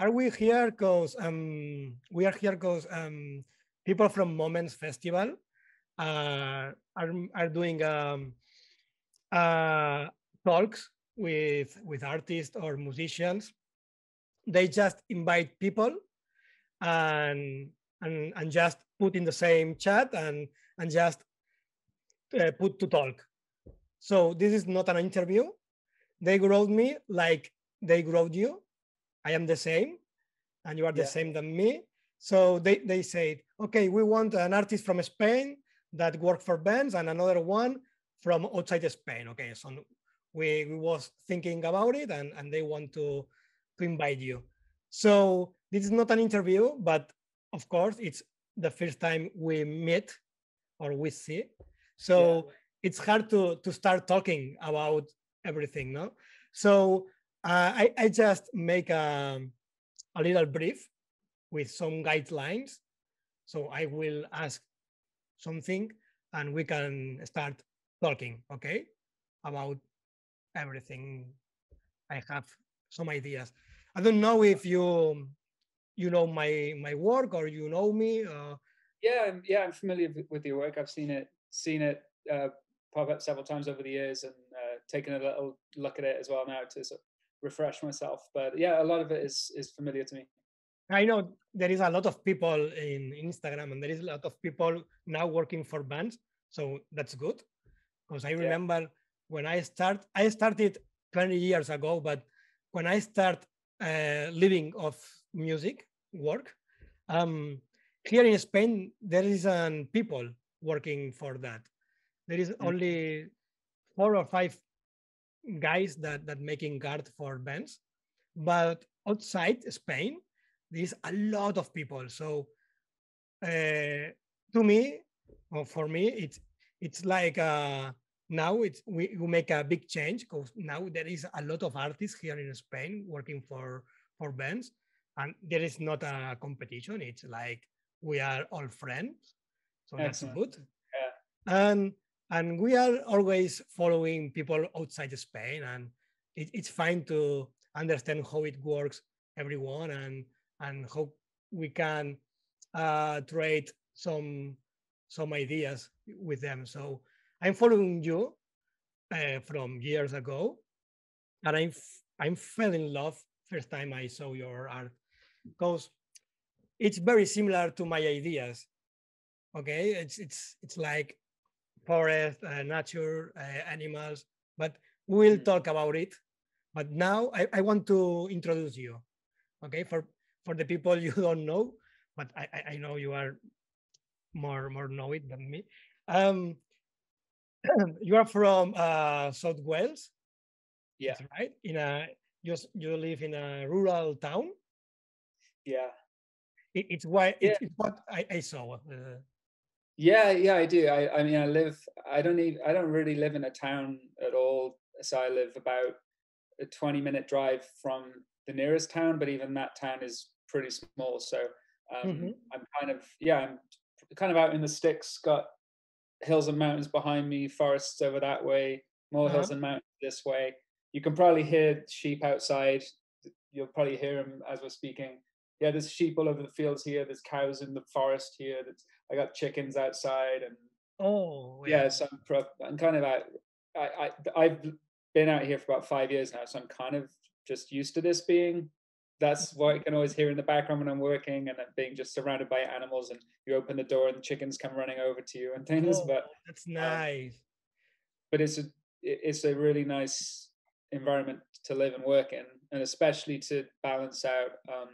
are we here because um, we are here because um, people from Moments Festival uh, are are doing um, uh, talks with with artists or musicians. They just invite people and and and just put in the same chat and and just uh, put to talk. So this is not an interview. They wrote me like they wrote you. I am the same, and you are the Yeah. same than me. So they they said, okay, we want an artist from Spain that work for bands and another one from outside Spain. Okay, so we, we was thinking about it and, and they want to to invite you. So this is not an interview, but of course it's the first time we meet or we see. So it's hard to to start talking about everything, no? So uh, I I just make a a little brief with some guidelines. So I will ask something and we can start talking, okay? About everything. I have some ideas. I don't know if you you know my my work or you know me. Uh, Yeah, yeah, I'm familiar with- with your work. I've seen it, seen it uh, pop up several times over the years, and uh, taken a little look at it as well now to sort of refresh myself. But yeah, a lot of it is is familiar to me. I know there is a lot of people in Instagram and there is a lot of people now working for bands. So that's good. Because I remember when I start, I started 20 years ago, but when I start uh, living of music work, um, here in Spain, there is an people working for that. There is only four or five guys that, that making art for bands. But outside Spain, there's a lot of people. So uh, to me, or for me, it's it's like uh, now it's we, we make a big change because now there is a lot of artists here in Spain working for for bands, and there is not a competition. It's like we are all friends, so that's good. Yeah. And and we are always following people outside Spain, and it, it's fine to understand how it works, everyone, and and how we can uh, trade some some ideas with them. So I'm following you uh, from years ago, and I'm I'm fell in love first time I saw your art because it's very similar to my ideas. Okay, it's it's it's like forest, uh, nature, uh, animals, but we'll Mm. talk about it. But now I, I want to introduce you. Okay, for for the people you don't know, but I, I, know you are more more know it than me. Um, you are from uh, South Wales, Yeah, right? In a you you live in a rural town. yeah, It, it's why Yeah. it's, it's what I, I saw. Uh, yeah, yeah. I do. I, I mean, I live. I don't even. I don't really live in a town at all. So I live about a twenty-minute drive from the nearest town, but even that town is pretty small. So um, Mhm. I'm kind of yeah. I'm kind of out in the sticks. Got hills and mountains behind me, forests over that way, more hills Uh-huh. and mountains this way. You can probably hear sheep outside. You'll probably hear them as we're speaking. Yeah, there's sheep all over the fields here. There's cows in the forest here. There's, I got chickens outside, and oh yeah, so I'm, pro- I'm kind of out. I, I I've been out here for about five years now, so I'm kind of just used to this being. That's what I can always hear in the background when I'm working, and being just surrounded by animals, and you open the door and the chickens come running over to you and things. Oh, But that's nice. but it's a it's a really nice environment to live and work in, and especially to balance out um,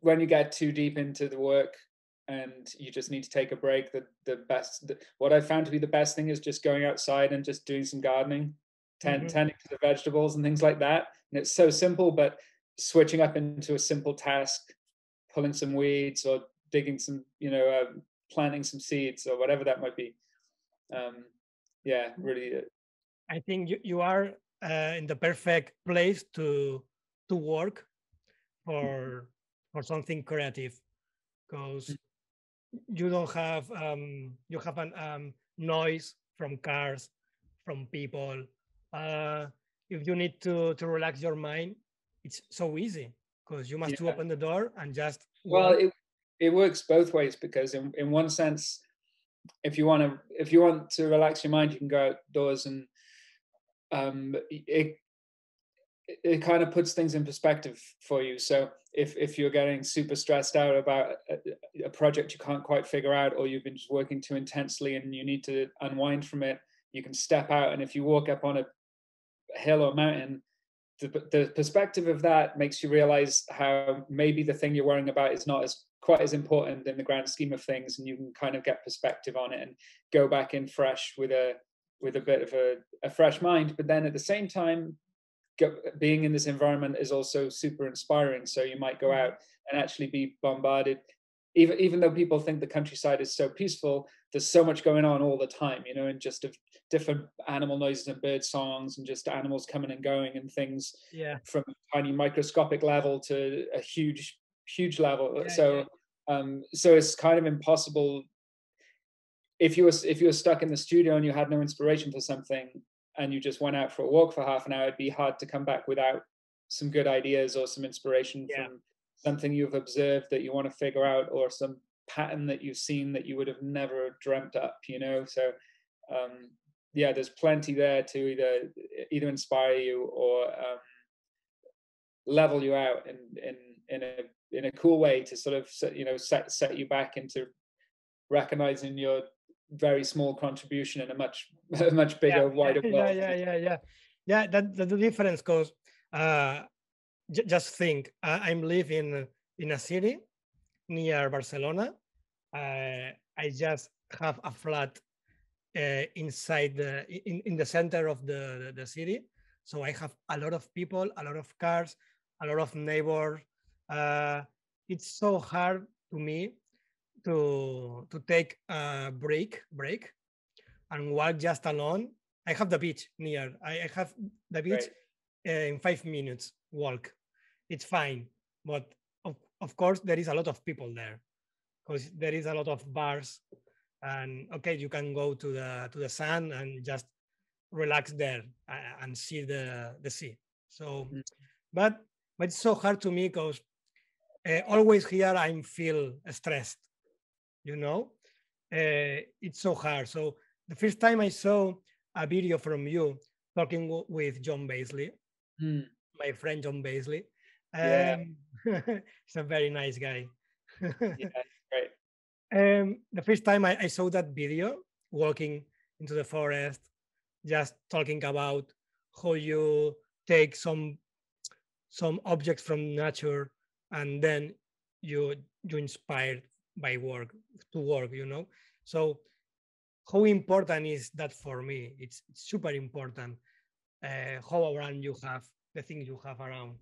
when you get too deep into the work and you just need to take a break. The the best the, what I found to be the best thing is just going outside and just doing some gardening, tend, Mhm. tending to the vegetables and things like that. And it's so simple, but switching up into a simple task, pulling some weeds or digging some, you know, uh, planting some seeds or whatever that might be. Um, yeah, really. uh, I think you, you are uh, in the perfect place to to work for for something creative because you don't have um, you have an um, noise from cars from people. Uh, if you need to to relax your mind it's so easy because you must Yeah. open the door and just well it, it works both ways because in, in one sense if you want to if you want to relax your mind you can go outdoors and um it it- kind of puts things in perspective for you. So if if you're getting super stressed out about a, a project you can't quite figure out or you've been just working too intensely and you need to unwind from it you can step out. And if you walk up on a hill or mountain the, the perspective of that makes you realize how maybe the thing you're worrying about is not as quite as important in the grand scheme of things and you can kind of get perspective on it and go back in fresh with a with a bit of a, a fresh mind. But then at the same time go, being in this environment is also super inspiring. So you might go out and actually be bombarded. Even even though people think the countryside is so peaceful there's so much going on all the time you know and just of different animal noises and bird songs and just animals coming and going and things yeah. from a tiny microscopic level to a huge huge level. Yeah, so um so it's kind of impossible. If you were if you were stuck in the studio and you had no inspiration for something and you just went out for a walk for half an hour it'd be hard to come back without some good ideas or some inspiration Yeah. from something you've observed that you want to figure out or some pattern that you've seen that you would have never dreamt up you know so um yeah there's plenty there to either either inspire you or um level you out in in in a in a cool way to sort of set, you know set set you back into recognizing your very small contribution in a much a much bigger wider yeah, world yeah, yeah, yeah, yeah. That that's the difference because uh, j- just think, I, I'm living in a city near Barcelona. Uh, I just have a flat uh, inside the in, in the center of the, the the city, so I have a lot of people, a lot of cars, a lot of neighbors. Uh, it's so hard to me to to take a break break and walk just alone. I have the beach near. I, I have the beach Right. uh, in five minutes walk. It's fine, but of, of course there is a lot of people there because there is a lot of bars, and okay, you can go to the to the sun and just relax there and see the the sea. So, Mm. but but it's so hard to me because uh, always here I feel stressed. You know, uh, it's so hard. So the first time I saw a video from you talking w- with John Baizley, Hmm. my friend John Baizley. Yeah. Um, he's a very nice guy. yeah great um, the first time I, I saw that video, walking into the forest, just talking about how you take some some objects from nature and then you you inspired by work to work, you know. So how important is that for me? It's, it's super important. Uh, how around you have the things you have around.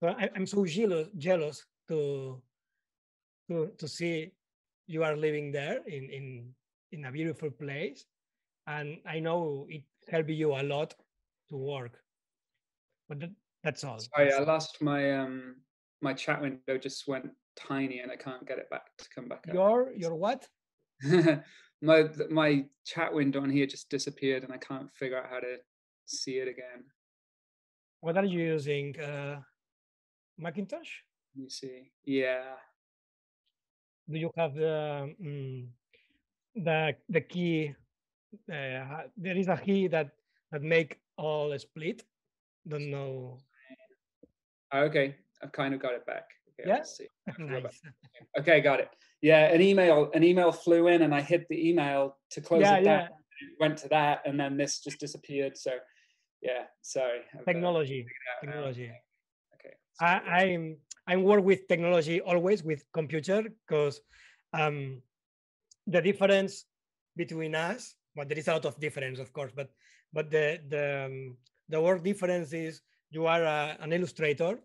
So I, I'm so jealous jealous to to to see you are living there in in in a beautiful place, and I know it helped you a lot to work. But that, that's all. sorry i lost my um my chat window just went tiny and i can't get it back to come back up your your what? my my chat window on here just disappeared and I can't figure out how to see it again. What are you using? Uh, Macintosh? Let me see. Yeah. Do you have the mm, the the key? Uh, there is a key that that make all split. Don't know. Okay. I've kind of got it back. Yeah? see. I forgot about- nice. Okay, got it. Yeah, an email an email flew in and I hit the email to close Yeah, it down. yeah. It went to that and then this just disappeared. So yeah, sorry. Uh, Technology. figured it out now. Technology. Okay. I, I'm I work with technology always with computer because um, the difference between us, but there is a lot of difference, of course, but but the the um, the work difference is you are a, an illustrator,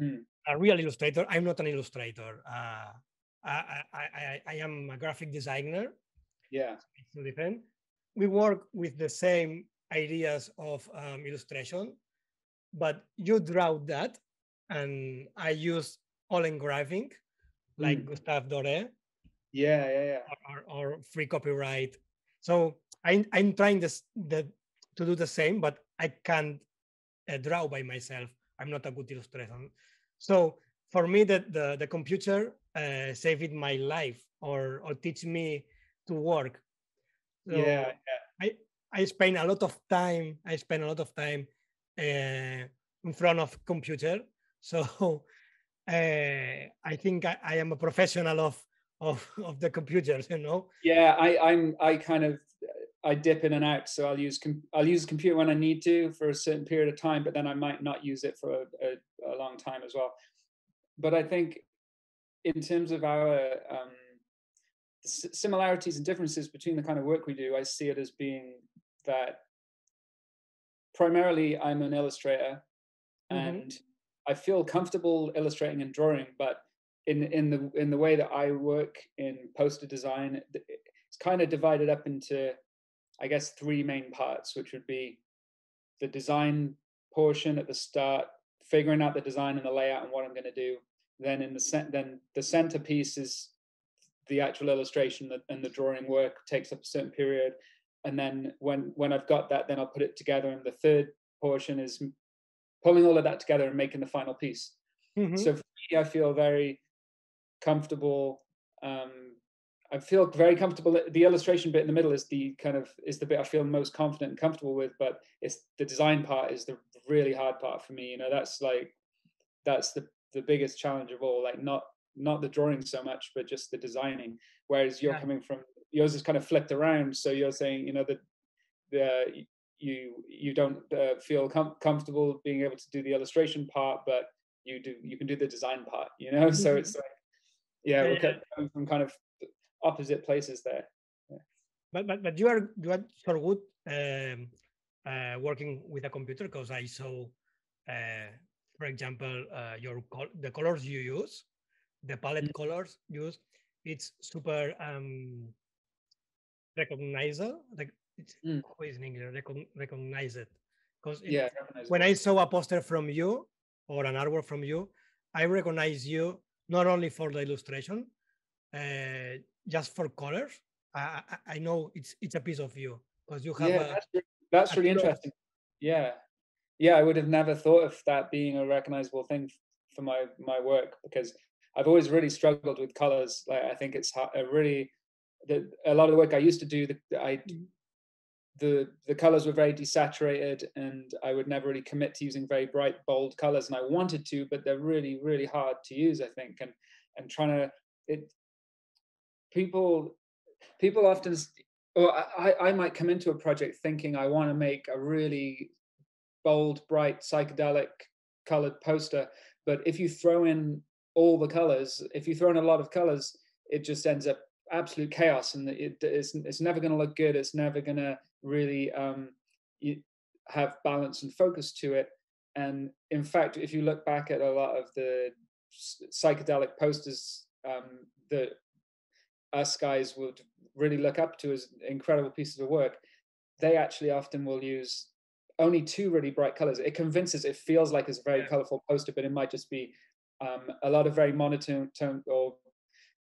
Mm, a real illustrator. I'm not an illustrator. Uh, I, I, I, I am a graphic designer. yeah. It's different. We work with the same ideas of um, illustration, but you draw that, and I use all engraving, like Mm. Gustave Doré Yeah, yeah, yeah. or, or free copyright. So I, I'm trying this the to do the same, but I can't uh, draw by myself I'm not a good illustrator. So for me, the the, the computer uh, saved my life or or teach me to work. So yeah, yeah. I I spend a lot of time. I spend a lot of time uh, in front of computer. So uh, I think I, I am a professional of of of the computers. You know. Yeah, I I'm I kind of I dip in and out. So I'll use I'll use computer when I need to for a certain period of time, but then I might not use it for a, a, a long time as well. But I think in terms of our um, similarities and differences between the kind of work we do, I see it as being that primarily I'm an illustrator mm-hmm. and I feel comfortable illustrating and drawing, but in in the in the way that I work in poster design, it's kind of divided up into I guess, three main parts, which would be the design portion at the start, figuring out the design and the layout and what I'm going to do. Then in the cent- then the centerpiece is the actual illustration and the drawing work takes up a certain period. And then when when I've got that, then I'll put it together. And the third portion is pulling all of that together and making the final piece. Mm-hmm. So for me, I feel very comfortable um, I feel very comfortable. The illustration bit in the middle is the kind of is the bit I feel most confident and comfortable with, but it's the design part is the really hard part for me. You know, that's like that's the the biggest challenge of all. Like not not the drawing so much, but just the designing. Whereas you're yeah. coming from yours is kind of flipped around. So you're saying, you know, that the you you don't uh, feel com- comfortable being able to do the illustration part, but you do you can do the design part. You know, so mm-hmm. it's like yeah, we're coming from kind of opposite places there. Yeah. But, but but you are you are so good um, uh, working with a computer because I saw, uh, for example, uh, your col- the colors you use, the palette mm-hmm. colors used. It's super um, recognizable. Like it's mm. always in English. Recon- recognize it because yeah, when I saw a poster from you or an artwork from you, I recognize you not only for the illustration, uh, just for colors. I, I, I know it's it's a piece of you because you have. Yeah, a, that's, that's really interesting. Yeah, yeah, I would have never thought of that being a recognizable thing for my my work because I've always really struggled with colors. Like I think it's a really the, a lot of the work I used to do. The, I the the colors were very desaturated, and I would never really commit to using very bright, bold colors. And I wanted to, but they're really really hard to use. I think, and and trying to it people people often or I, I might come into a project thinking I want to make a really bold, bright, psychedelic colored poster. But if you throw in all the colors, if you throw in a lot of colors, it just ends up absolute chaos and it, it's, it's never going to look good. It's never going to really um, have balance and focus to it. And in fact, if you look back at a lot of the psychedelic posters um, that us guys would really look up to as incredible pieces of work, they actually often will use only two really bright colors. It convinces, it feels like it's a very yeah. colorful poster, but it might just be um, a lot of very monotone tone or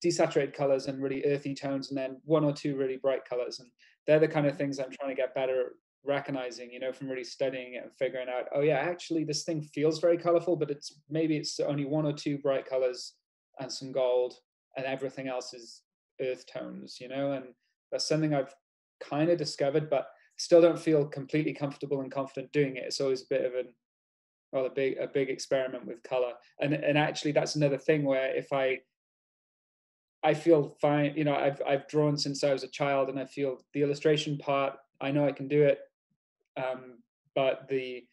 desaturated colors and really earthy tones, and then one or two really bright colors. And they're the kind of things I'm trying to get better at recognizing, you know, from really studying it and figuring out, oh yeah, actually this thing feels very colorful, but it's maybe it's only one or two bright colors and some gold, and everything else is earth tones, you know, and that's something I've kind of discovered, but still don't feel completely comfortable and confident doing it. It's always a bit of an well, a big a big experiment with color, and and actually that's another thing where if I I feel fine, you know, I've I've drawn since I was a child, and I feel the illustration part, I know I can do it, um, but the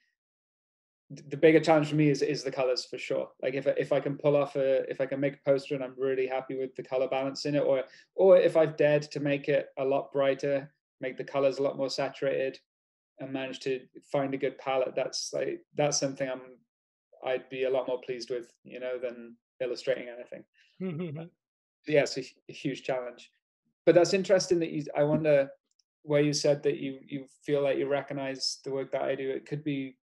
the bigger challenge for me is is the colors for sure. Like if if I can pull off a if I can make a poster and I'm really happy with the color balance in it, or or if I've dared to make it a lot brighter, make the colors a lot more saturated, and manage to find a good palette, that's like that's something I'm I'd be a lot more pleased with, you know, than illustrating anything. Mm-hmm. yeah, it's a, a huge challenge. But that's interesting that you. I wonder where you said that you you feel like you recognize the work that I do. It could be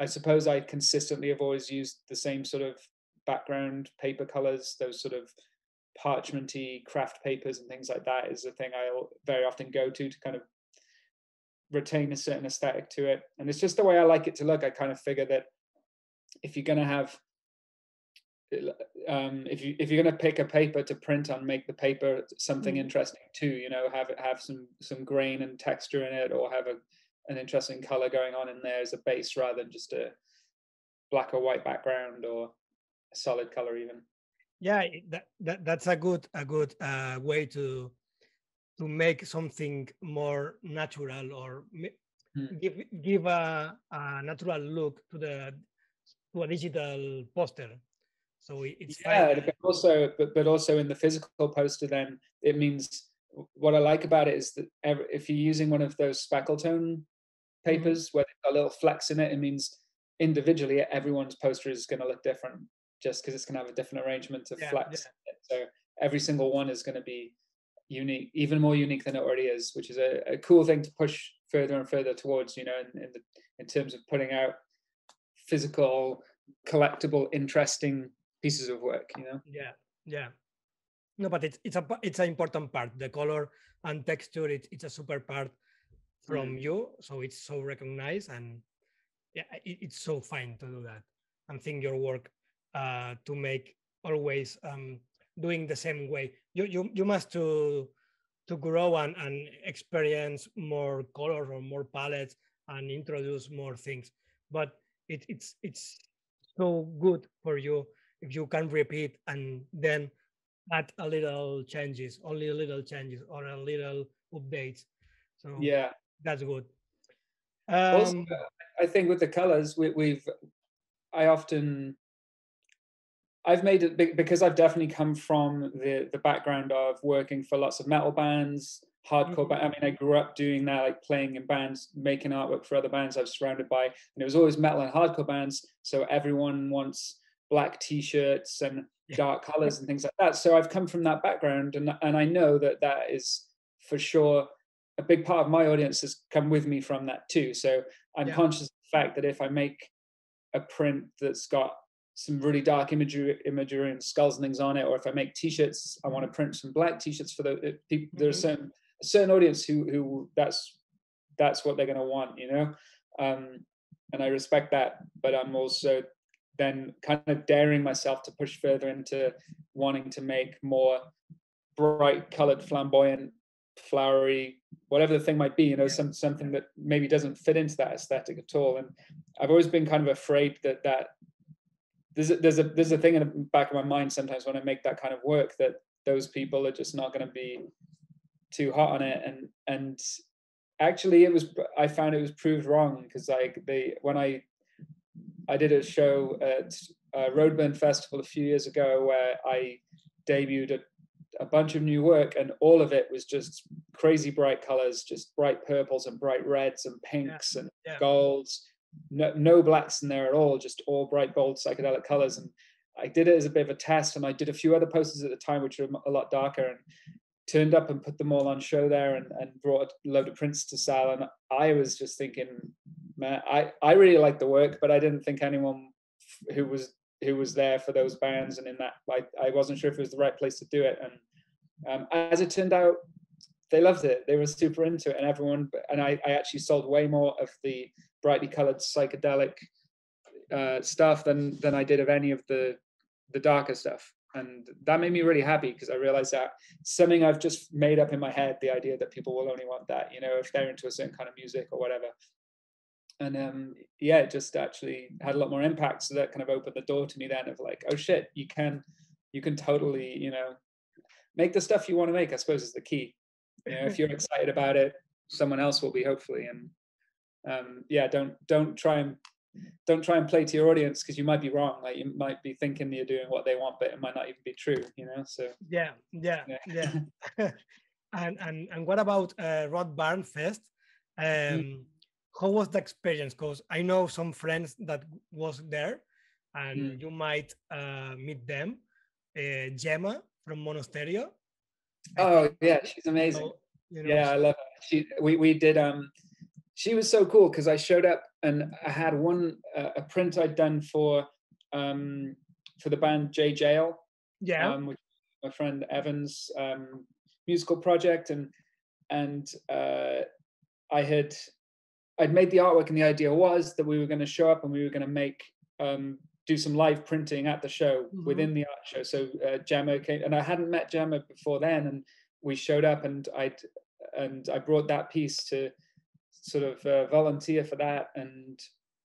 I suppose I consistently have always used the same sort of background paper colors, those sort of parchmenty craft papers and things like that is a thing I very often go to to kind of retain a certain aesthetic to it. And it's just the way I like it to look. I kind of figure that if you're going to have um, if you if you're going to pick a paper to print on, make the paper something mm. interesting too. You know, have it have some some grain and texture in it, or have a an interesting color going on in there as a base rather than just a black or white background or a solid color even. Yeah, that, that that's a good a good uh, way to to make something more natural or mm. give give a, a natural look to the to a digital poster so it's yeah, fine. but also but, but also in the physical poster, then it means what I like about it is that if you're using one of those Speckletone. Papers mm-hmm. where they've got a little flecks in it, it means individually everyone's poster is going to look different just because it's going to have a different arrangement of yeah, flecks. Yeah. So every single one is going to be unique, even more unique than it already is, which is a, a cool thing to push further and further towards. You know, in in, the, in terms of putting out physical, collectible, interesting pieces of work you know yeah yeah no but it's it's a it's an important part the color and texture it's, it's a super part from mm. you so it's so recognized and yeah it, it's so fine to do that and think your work uh, to make always um, doing the same way you you, you must to to grow and, and experience more colors or more palettes and introduce more things but it, it's it's so good for you if you can repeat and then add a little changes, only a little changes or a little updates. So yeah, that's good. Um, also, I think with the colors, we, we've I often I've made it big because I've definitely come from the the background of working for lots of metal bands, hardcore. Mm-hmm. I mean, I grew up doing that, like playing in bands, making artwork for other bands I was surrounded by, and it was always metal and hardcore bands. So everyone wants black t-shirts and dark colors and things like that so i've come from that background and and i know that that is for sure a big part of my audience has come with me from that too so i'm yeah. conscious of the fact that if i make a print that's got some really dark imagery imagery and skulls and things on it or if i make t-shirts i want to print some black t-shirts for the people mm-hmm. there's certain a certain audience who who that's that's what they're going to want you know um and i respect that but i'm also then kind of daring myself to push further into wanting to make more bright colored flamboyant flowery whatever the thing might be you know some something that maybe doesn't fit into that aesthetic at all. And i've always been kind of afraid that that there's a, there's a there's a thing in the back of my mind sometimes when i make that kind of work that those people are just not going to be too hot on it. And and actually it was i found it was proved wrong because like they when i I did a show at uh, Roadburn Festival a few years ago where I debuted a, a, bunch of new work, and all of it was just crazy bright colors, just bright purples and bright reds and pinks yeah. and yeah. golds. No, no blacks in there at all, just all bright, bold psychedelic colors. And I did it as a bit of a test, and I did a few other posters at the time, which were a lot darker. And turned up and put them all on show there and, and brought a load of prints to sell. And I was just thinking, man, I, I really liked the work, but I didn't think anyone who was who was there for those bands and in that like I wasn't sure if it was the right place to do it. And um, as it turned out, they loved it. They were super into it, and everyone. And I, I actually sold way more of the brightly colored psychedelic uh, stuff than than I did of any of the the darker stuff and that made me really happy because I realized that something I've just made up in my head the idea that people will only want that you know if they're into a certain kind of music or whatever and um yeah it just actually had a lot more impact so that kind of opened the door to me then of like oh shit you can you can totally you know make the stuff you want to make I suppose is the key you know if you're excited about it someone else will be hopefully and um yeah don't don't try and don't try and play to your audience because you might be wrong. Like you might be thinking you're doing what they want, but it might not even be true. You know. So yeah, yeah, yeah. yeah. and and and what about uh, Roadburn Fest? Mm. Um, mm. How was the experience? Because I know some friends that was there, and mm. you might uh, meet them. Uh, Gemma from Monasterio. Oh yeah, she's amazing. So, you know, yeah, I love her. She we we did um she was so cool because I showed up and I had one uh, a print I'd done for um, for the band J Jail, yeah, um, which my friend Evan's um, musical project, and and uh, I had I'd made the artwork, and the idea was that we were going to show up and we were going to make um, do some live printing at the show Mhm. within the art show. So uh, Gemma came, and I hadn't met Gemma before then, and we showed up, and I and I brought that piece to sort of uh, volunteer for that, and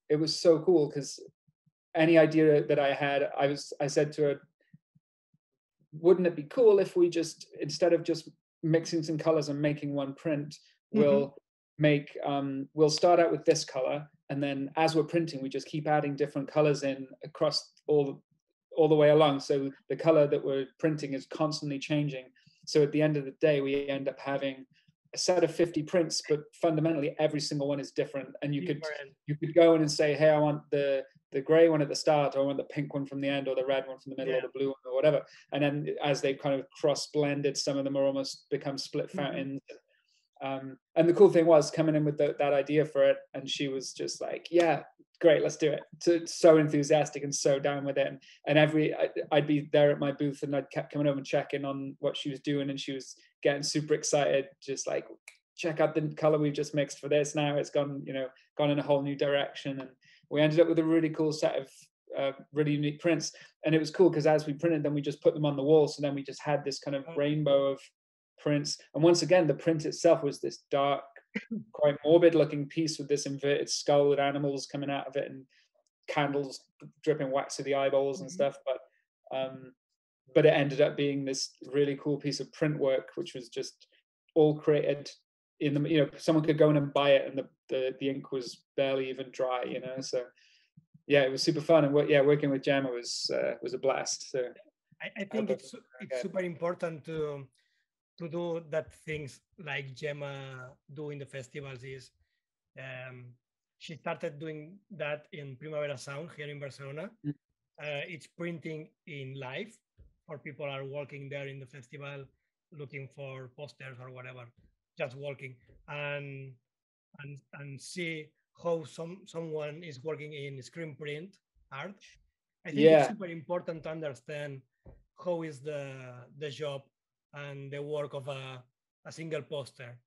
it was so cool because any idea that I had, I was I said to her, wouldn't it be cool if we just instead of just mixing some colors and making one print, Mhm. we'll make um, we'll start out with this color, and then as we're printing, we just keep adding different colors in across all all the way along. So the color that we're printing is constantly changing. So at the end of the day, we end up having a set of 50 prints, but fundamentally every single one is different. And you could you could go in and say, hey, I want the the gray one at the start, or I want the pink one from the end, or the red one from the middle, Yeah. or the blue one, or whatever. And then as they kind of cross blended, some of them are almost become split Mhm. fountains. Um, and the cool thing was coming in with the, that idea for it, and she was just like, "Yeah, great, let's do it." So, so enthusiastic and so down with it. And, and every I, I'd be there at my booth, and I'd kept coming over and checking on what she was doing, and she was getting super excited, just like, "Check out the color we've just mixed for this. Now it's gone, you know, gone in a whole new direction." And we ended up with a really cool set of uh, really unique prints, and it was cool because as we printed them, we just put them on the wall. So then we just had this kind of Oh. rainbow of prints. And once again, the print itself was this dark, quite morbid looking piece with this inverted skull with animals coming out of it and candles dripping wax to the eyeballs and Mhm. stuff. But um, but it ended up being this really cool piece of print work, which was just all created in the you know someone could go in and buy it and the the, the ink was barely even dry, you know. So yeah, it was super fun and yeah, working with Gemma was uh, was a blast. So I, I think that's it's it's super important to to do that things like Gemma do in the festivals is um, she started doing that in Primavera Sound here in Barcelona. Mm. Uh, it's printing in live for people are walking there in the festival looking for posters or whatever, just walking and and and see how some someone is working in screen print art. I think Yeah. it's super important to understand how is the the job and the work of a, a single poster.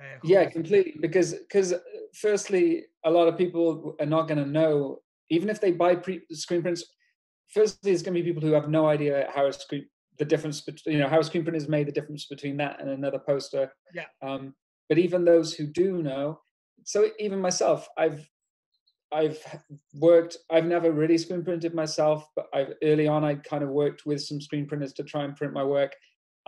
Uh, yeah completely because because firstly a lot of people are not going to know even if they buy pre- screen prints firstly it's going to be people who have no idea how a screen the difference between you know how a screen print is made the difference between that and another poster Yeah. um but even those who do know so even myself i've i've worked i've never really screen printed myself but i've early on i kind of worked with some screen printers to try and print my work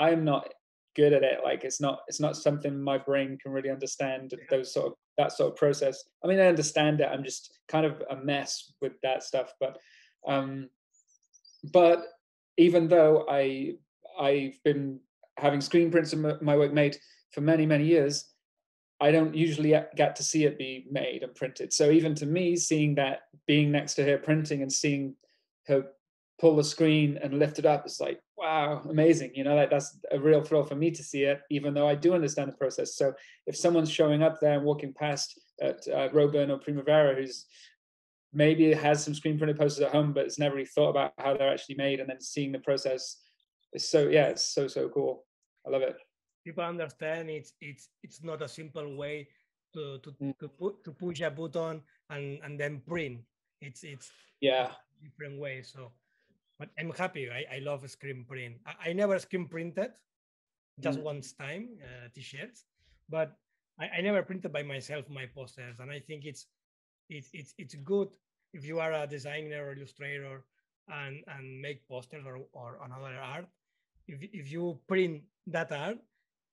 i'm not good at it like it's not it's not something my brain can really understand Yeah. those sort of that sort of process i mean i understand it i'm just kind of a mess with that stuff but um but even though i i've been having screen prints of my- my work made for many many years i don't usually get to see it be made and printed so even to me seeing that being next to her printing and seeing her pull the screen and lift it up it's like wow amazing you know like that's a real thrill for me to see it even though i do understand the process so if someone's showing up there and walking past at uh, Roadburn or primavera who's maybe has some screen printed posters at home but has never really thought about how they're actually made and then seeing the process is so yeah it's so so cool i love it people understand it's it's it's not a simple way to to, Mm. to put to push a button and and then print. It's it's yeah different way. So, but I'm happy. I, I love screen print. I, I never screen printed, just Mm. once time uh, t-shirts, but I, I never printed by myself my posters, and I think it's it's it's it's good if you are a designer or illustrator and and make posters or or another art. If if you print that art,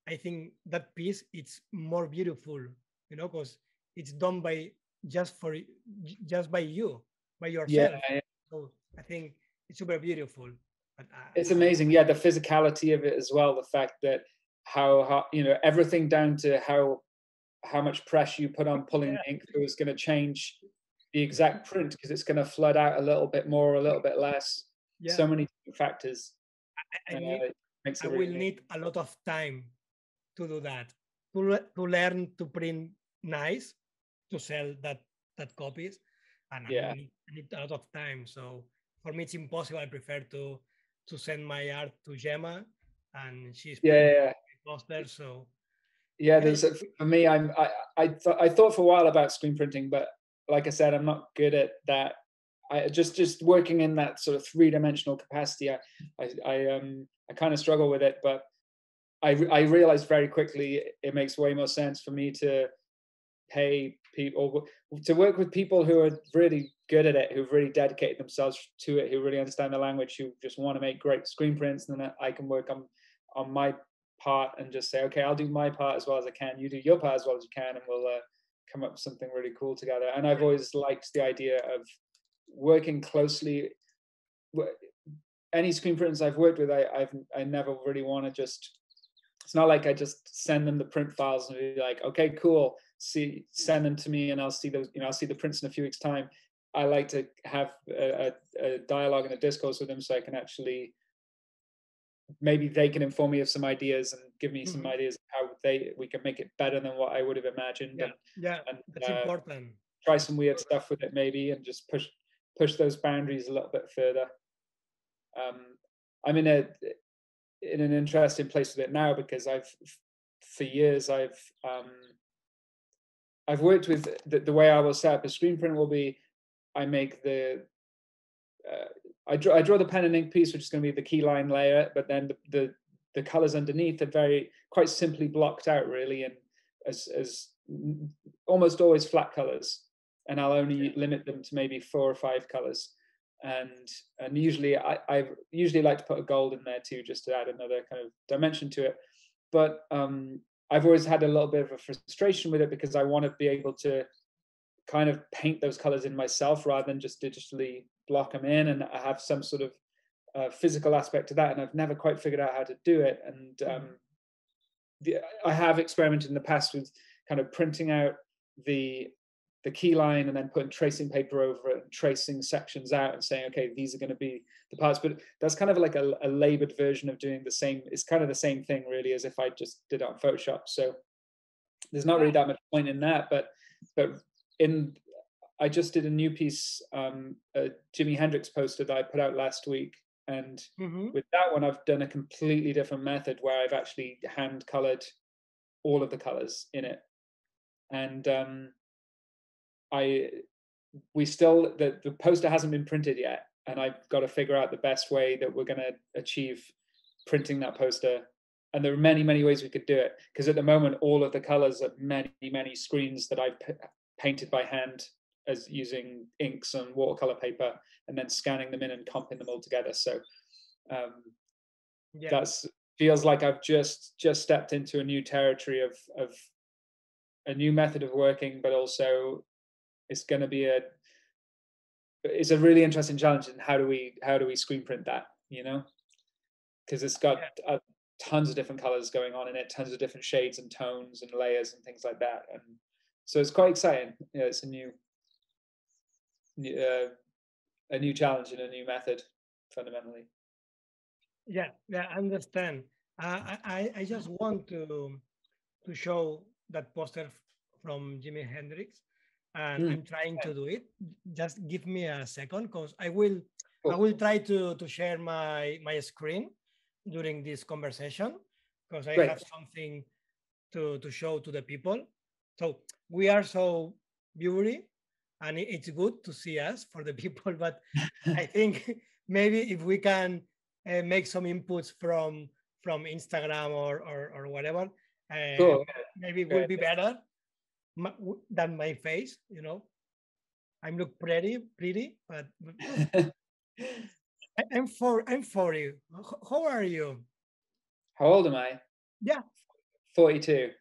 I think that piece it's more beautiful, you know, because it's done by just for just by you, by yourself. yeah yeah. So I think it's super beautiful. But, uh, it's amazing yeah the physicality of it as well the fact that how, how you know everything down to how how much pressure you put on pulling Yeah. ink through is going to change the exact print because it's going to flood out a little bit more or a little bit less Yeah, so many factors I, I, uh, need, it I will really need a lot of time to do that. To le- to learn to print nice, to sell that that copies, and I Yeah. need, I need a lot of time. So for me, it's impossible. I prefer to to send my art to Gemma, and she's yeah yeah, yeah. poster. So yeah there's a, for me i'm i I, th- I thought for a while about screen printing but like i said i'm not good at that I just just working in that sort of three dimensional capacity. I I, I um I kind of struggle with it, but I I realized very quickly it makes way more sense for me to pay people to work with people who are really good at it, who've really dedicated themselves to it, who really understand the language, who just want to make great screen prints, and then I can work on on my part and just say, okay, I'll do my part as well as I can. You do your part as well as you can, and we'll uh, come up with something really cool together. And I've always liked the idea of working closely. Any screen printers I've worked with, I, I've I never really want to just. It's not like I just send them the print files and be like, okay, cool see send them to me and I'll see those you know I'll see the prints in a few weeks time I like to have a, a, dialogue and a discourse with them so I can actually maybe they can inform me of some ideas and give me some mm-hmm. ideas how they we can make it better than what I would have imagined. Yeah, and, yeah, and, that's uh, important. Try some weird stuff with it maybe, and just push push those boundaries a little bit further. Um, I'm in a in an interesting place with it now because I've for years I've um, I've worked with the, the way I will set up a screen print will be I make the uh, I draw I draw the pen and ink piece, which is going to be the key line layer, but then the, the the colors underneath are very quite simply blocked out really and as as almost always flat colors. And I'll only limit them to maybe four or five colors. And and usually I, I usually like to put a gold in there too just to add another kind of dimension to it. But um I've always had a little bit of a frustration with it because I want to be able to kind of paint those colors in myself rather than just digitally block them in. And I have some sort of uh, physical aspect to that and I've never quite figured out how to do it. And um, mm-hmm. the, I have experimented in the past with kind of printing out the the key line and then putting tracing paper over it and tracing sections out and saying okay these are going to be the parts. But that's kind of like a, a labored version of doing the same it's kind of the same thing really as if I just did it on Photoshop. So there's not really that much point in that but but in I just did a new piece, um, a Jimi Hendrix poster that I put out last week, and mm-hmm. with that one, I've done a completely different method where I've actually hand colored all of the colors in it, and um, I we still the the poster hasn't been printed yet, and I've got to figure out the best way that we're going to achieve printing that poster. And there are many many ways we could do it. Because at the moment all of the colors are many many screens that i've painted by hand as using inks and watercolor paper and then scanning them in and comping them all together so um, yeah. that's feels like i've just just stepped into a new territory of of a new method of working but also it's going to be a it's a really interesting challenge and how do we how do we screen print that you know because it's got yeah. uh, tons of different colors going on in it tons of different shades and tones and layers and things like that and so it's quite exciting. Yeah, it's a new, uh, a new challenge and a new method, fundamentally. Yeah, yeah, I understand. Uh, I I just want to to show that poster from Jimi Hendrix, and mm. I'm trying to do it. Just give me a second, because I will I will try to to share my my screen during this conversation, because I Great. have something to to show to the people. So we are so beauty and it's good to see us for the people but i think maybe if we can uh, make some inputs from from instagram or or, or whatever uh, cool. maybe it will be better than my face you know? I look pretty pretty but i'm for i'm 40 how are you? How old am i? Yeah. 42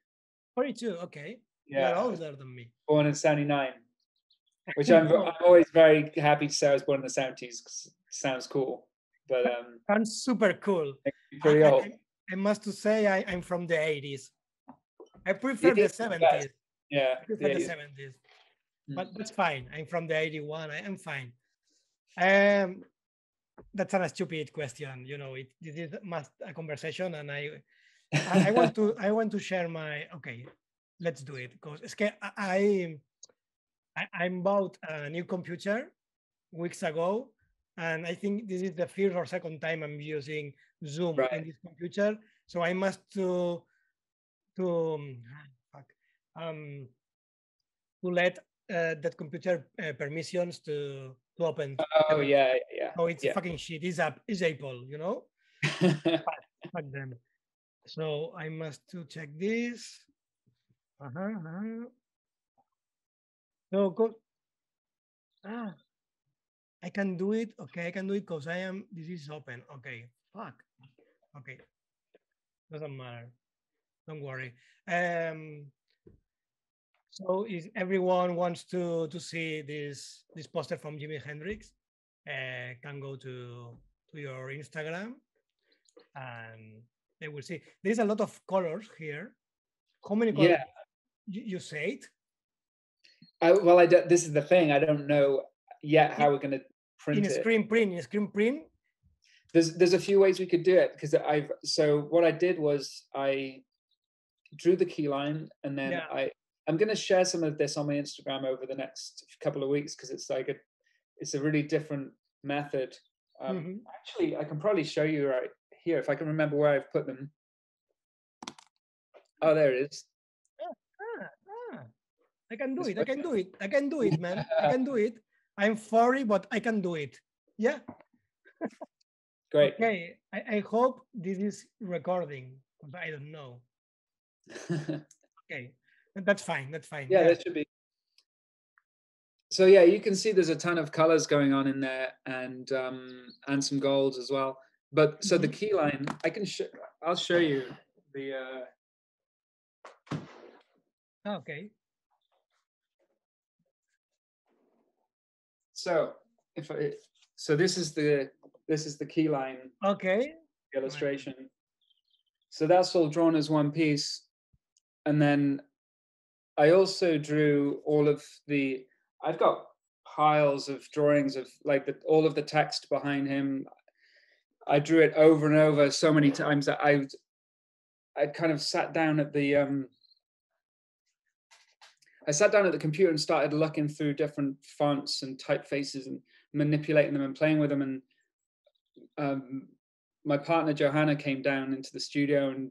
42 okay yeah. You're older than me. Born in 79. Which I'm, I'm always very happy to say I was born in the 70s because sounds cool. But um sounds super cool. Pretty I, old. I, I must to say I, I'm from the 80s. I prefer the 70s. Yeah. I prefer the, the 70s. Mm. But that's fine. I'm from the 81. I am fine. Um that's a stupid question. You know, it, it is must a conversation and I I, I want to I want to share my okay let's do it because es que I, I I bought a new computer weeks ago, and I think this is the first or second time I'm using Zoom right. in this computer. So I must to to um, um to let uh, that computer uh, permissions to to open. Oh yeah, yeah. Oh, it's yeah. fucking shit. It's up. It's Apple. You know. Fuck them. So I must to check this. Uh-huh, uh-huh. So. Ah, I can do it. Okay, I can do it because I am. This is open. Okay. Fuck. Okay. Doesn't matter. Don't worry. Um. So if everyone wants to to see this this poster from Jimi Hendrix, uh, can go to to your Instagram and they will see. There's a lot of colors here. How many colors Yeah. You, you say it? I, well, I don't, this is the thing. I don't know yet how we're going to print In it. screen print, in screen print. there's there's a few ways we could do it because I've so what I did was I drew the key line and then Yeah. I I'm gonna share some of this on my Instagram over the next couple of weeks because it's like a it's a really different method. Um, Mhm. Actually, I can probably show you right here if I can remember where I've put them. Oh, there it is. I can do it. I can do it. I can do it, man. I can do it. I'm sorry, but I can do it. Yeah. Great. Okay. I, I hope this is recording. 'cause I don't know. Okay. That's fine. That's fine. yeah, that should be. So yeah, you can see there's a ton of colors going on in there, and um, and some golds as well. But so the key line, I can show. I'll show you the. Uh, Okay. So if I, so this is the this is the key line Okay. illustration. So that's all drawn as one piece, and then I also drew all of the. I've got piles of drawings of like the, all of the text behind him. I drew it over and over so many times that I, I kind of sat down at the. Um, I sat down at the computer and started looking through different fonts and typefaces and manipulating them and playing with them and. Um, my partner Johanna came down into the studio and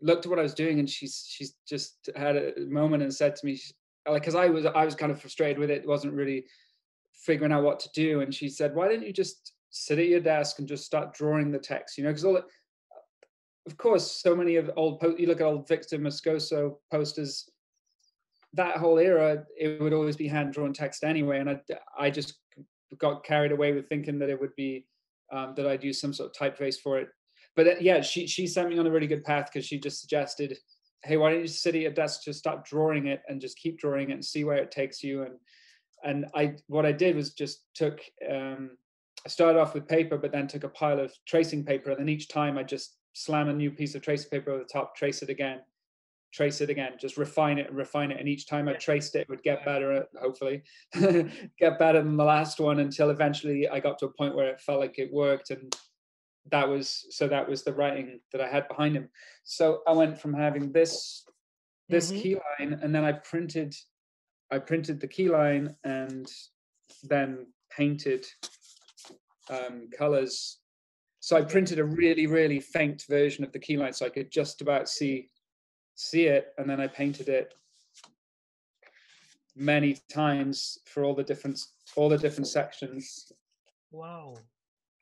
looked at what I was doing, and she's she's just had a moment and said to me, like, because I was I was kind of frustrated with it, wasn't really figuring out what to do, and she said, "Why don't you just sit at your desk and just start drawing the text?" You know, because all, it- of course, so many of old you look at old Victor Moscoso posters. That whole era, it would always be hand drawn text anyway, and I I just got carried away with thinking that it would be um, that I'd use some sort of typeface for it. But uh, yeah, she she sent me on a really good path because she just suggested, hey, why don't you sit at your desk, just start drawing it and just keep drawing it and see where it takes you. And and I what I did was just took um, I started off with paper, but then took a pile of tracing paper, and then each time I just slam a new piece of tracing paper over the top, trace it again, trace it again, just refine it and refine it. And each time I traced it, it would get better, hopefully, get better than the last one until eventually I got to a point where it felt like it worked. And that was so that was the writing that I had behind him. So I went from having this this Mhm. key line and then I printed I printed the key line and then painted um, colors. So I printed a really, really faint version of the key line so I could just about see see it, and then I painted it many times for all the different all the different sections. Wow.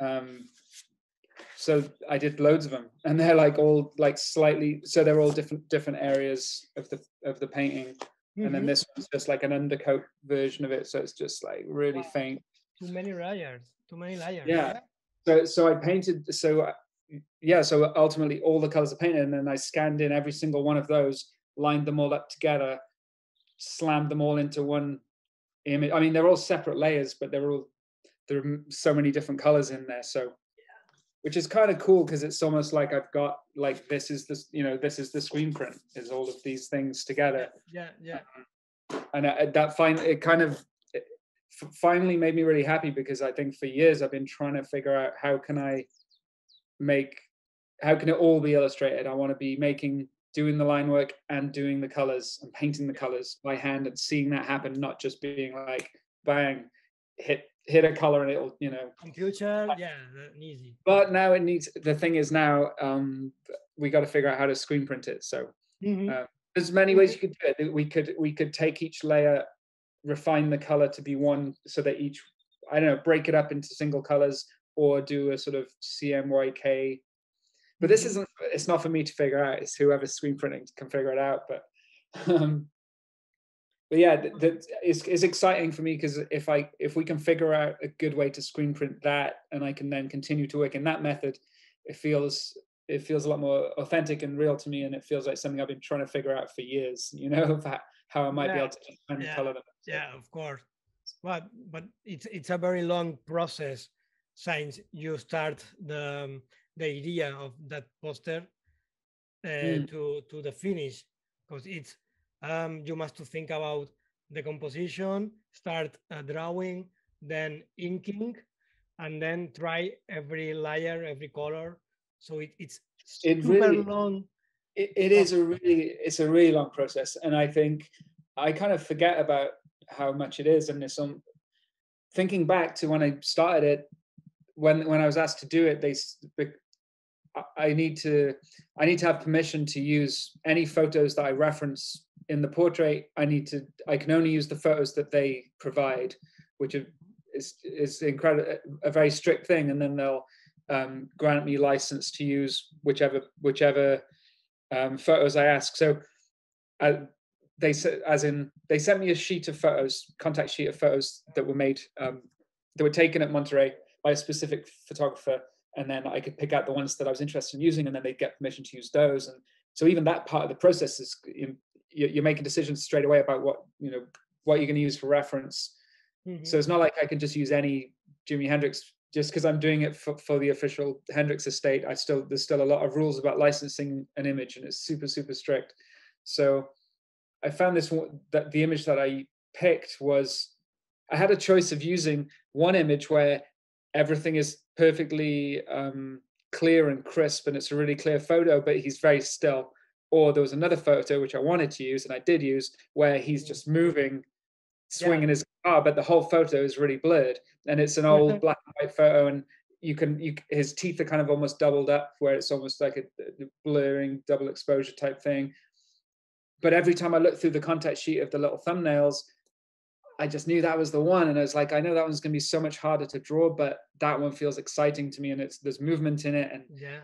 Um, so I did loads of them, and they're like all like slightly. So they're all different different areas of the of the painting, and then Mhm. this one's just like an undercoat version of it. So it's just like really Wow. faint. Too many layers. Too many layers. Yeah. so so i painted so yeah so ultimately all the colors are painted and then i scanned in every single one of those lined them all up together slammed them all into one image i mean they're all separate layers but they're all there are so many different colors in there so which is kind of cool because it's almost like i've got like this is this you know this is the screen print is all of these things together Yeah. Yeah. Um, and I, uh, that fine it kind of it f- finally made me really happy because I think for years I've been trying to figure out how can I make how can it all be illustrated. I want to be making doing the line work and doing the colors and painting the colors by hand and seeing that happen, not just being like bang hit hit a color and it'll you know Computer. Yeah. Easy. but now it needs the thing is now um we got to figure out how to screen print it so Mhm. uh, there's many ways you could do it. We could we could take each layer, refine the color to be one, so that each I don't know, break it up into single colors or do a sort of CMYK. But this isn't, it's not for me to figure out. It's whoever's screen printing can figure it out. But, um, but yeah, th- that it's, it's exciting for me because if I, if we can figure out a good way to screen print that and I can then continue to work in that method, it feels, it feels a lot more authentic and real to me. And it feels like something I've been trying to figure out for years, you know, how, I might be able to just kind of yeah, color them. Yeah of course but but it's it's a very long process since you start the um, the idea of that poster uh, Mm. to to the finish because it's um you must to think about the composition start uh, drawing then inking and then try every layer every color. So it, it's It super really- long. It, it is a really it's a really long process and i think i kind of forget about how much it is and it's on thinking back to when i started it when when i was asked to do it they I- i need to i need to have permission to use any photos that i reference in the portrait. I need to i can only use the photos that they provide which is is incredible a very strict thing. And then they'll um, grant me license to use whichever whichever um, photos I ask. So uh, they said, as in, they sent me a sheet of photos, contact sheet of photos that were made, um, that were taken at Monterey by a specific photographer, and then I could pick out the ones that I was interested in using, and then they'd get permission to use those. And so even that part of the process is you- you- you're making decisions straight away about what you know what you're going to use for reference. Mhm. So it's not like I can just use any Jimi Hendrix just because I'm doing it for, for the official Hendrix estate. I still there's still a lot of rules about licensing an image, and it's super super strict. So I found this one that the image that I picked was I had a choice of using one image where everything is perfectly um, clear and crisp, and it's a really clear photo, but he's very still. Or there was another photo which I wanted to use, and I did use, where he's just moving, swinging his guitar, but the whole photo is really blurred, and it's an old black and white photo, and you can you his teeth are kind of almost doubled up, where it's almost like a, a blurring double exposure type thing. But every time I look through the contact sheet of the little thumbnails, I just knew that was the one, and I was like, I know that one's going to be so much harder to draw, but that one feels exciting to me, and it's there's movement in it, and yeah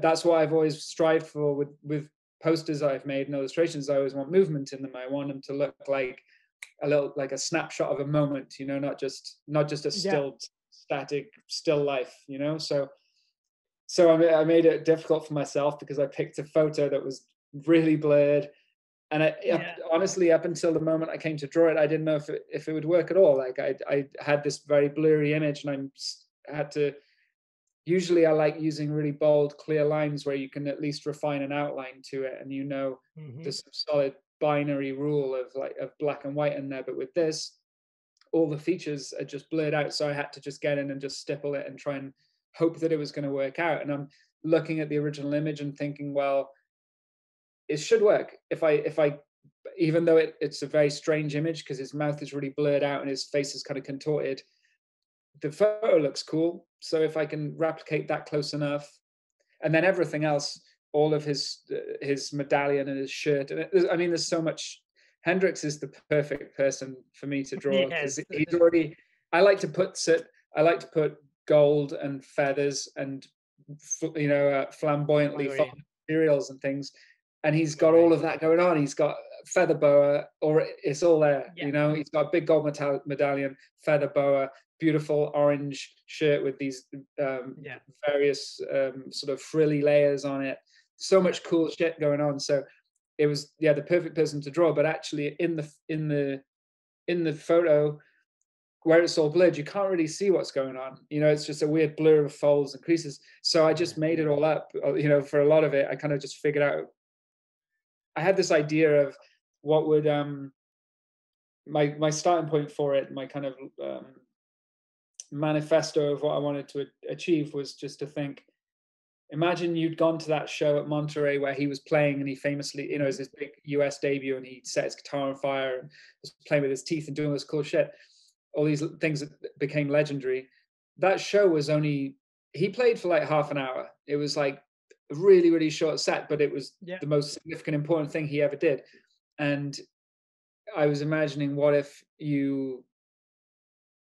that's what I've always strived for with with posters I've made and illustrations. I always want movement in them. I want them to look like a little like a snapshot of a moment, you know, not just not just a Yeah. still static still life, you know. So so I made it difficult for myself because I picked a photo that was really blurred. And I, up- honestly, up until the moment I came to draw it, I didn't know if it, if it would work at all. Like I, I had this very blurry image, and I'm had to usually I like using really bold, clear lines where you can at least refine an outline to it, and you know Mhm. there's some solid binary rule of like of black and white in there. But with this, all the features are just blurred out, so I had to just get in and just stipple it and try and hope that it was going to work out. And I'm looking at the original image and thinking, well, it should work if I if I even though it, it's a very strange image because his mouth is really blurred out and his face is kind of contorted the photo looks cool. So if I can replicate that close enough, and then everything else, all of his uh, his medallion and his shirt, and it, I mean, there's so much. Hendrix is the perfect person for me to draw because Yes. he's already. I like to put sit. I like to put gold and feathers and you know uh, flamboyantly materials and things, and he's got all of that going on. He's got feather boa, or it's all there. Yeah. You know, he's got a big gold metal- medallion, feather boa, beautiful orange shirt with these um, Yeah. various um, sort of frilly layers on it. So much cool shit going on. So it was yeah the perfect person to draw. But actually in the in the in the photo where it's all blurred, you can't really see what's going on. You know, it's just a weird blur of folds and creases. So I just made it all up. uh, You know, for a lot of it, I kind of just figured out. I had this idea of what would um my my starting point for it, my kind of um, manifesto of what I wanted to achieve was just to think. Imagine you'd gone to that show at Monterey where he was playing and he famously, you know, it was his big US debut and he set his guitar on fire and was playing with his teeth and doing this cool shit. All these things that became legendary. That show was only he played for like half an hour. It was like a really, really short set, but it was Yeah. the most significant, important thing he ever did. And I was imagining what if you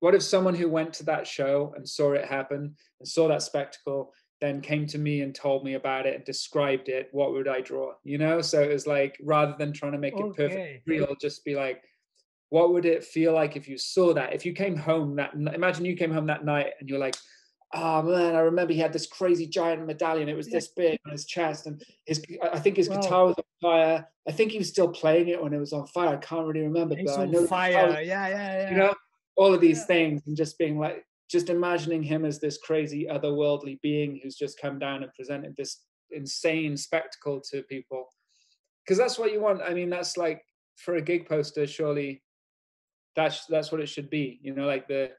what if someone who went to that show and saw it happen and saw that spectacle then came to me and told me about it and described it what would i draw you know so it was like rather than trying to make it perfect real just be like what would it feel like if you saw that if you came home that imagine you came home that night and you're like oh man i remember he had this crazy giant medallion it was this big on his chest and his i think his Wow. guitar was on fire i think he was still playing it when it was on fire i can't really remember It's but i know guitar was fire. Yeah, yeah, yeah. you know all of these Yeah. things and just being like just imagining him as this crazy otherworldly being who's just come down and presented this insane spectacle to people because that's what you want i mean that's like for a gig poster surely that's that's what it should be you know like the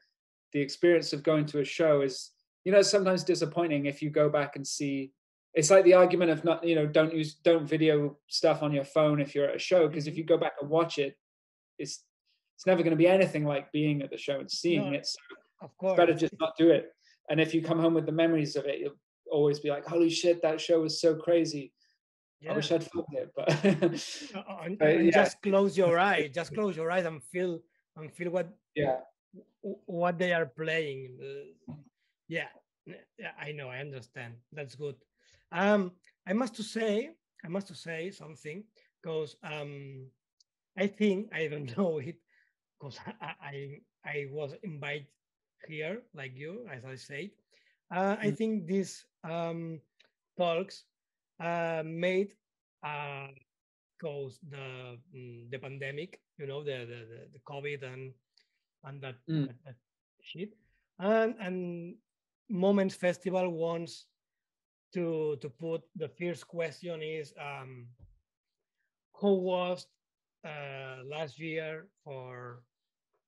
the experience of going to a show is you know it's sometimes disappointing if you go back and see it's like the argument of not you know don't use don't video stuff on your phone if you're at a show because if Mhm. you go back and watch it it's it's never going to be anything like being at the show and seeing No, it so Of it's course. better just not do it and if you come home with the memories of it you'll always be like holy shit that show was so crazy i wish i'd filmed it but and, but and yeah. just close your eyes. Just close your eyes and feel and feel what yeah what they are playing. Yeah, yeah, I know, I understand. That's good. Um, I must to say, I must to say something because um, I think I don't know it because I, I I was invited here like you, as I said. Uh, I Mm. think these um, talks uh, made uh, cause the mm, the pandemic, you know, the the, the, the COVID and and that, Mm. that, that shit. And and Moments Festival wants to to put the first question is um who was uh last year for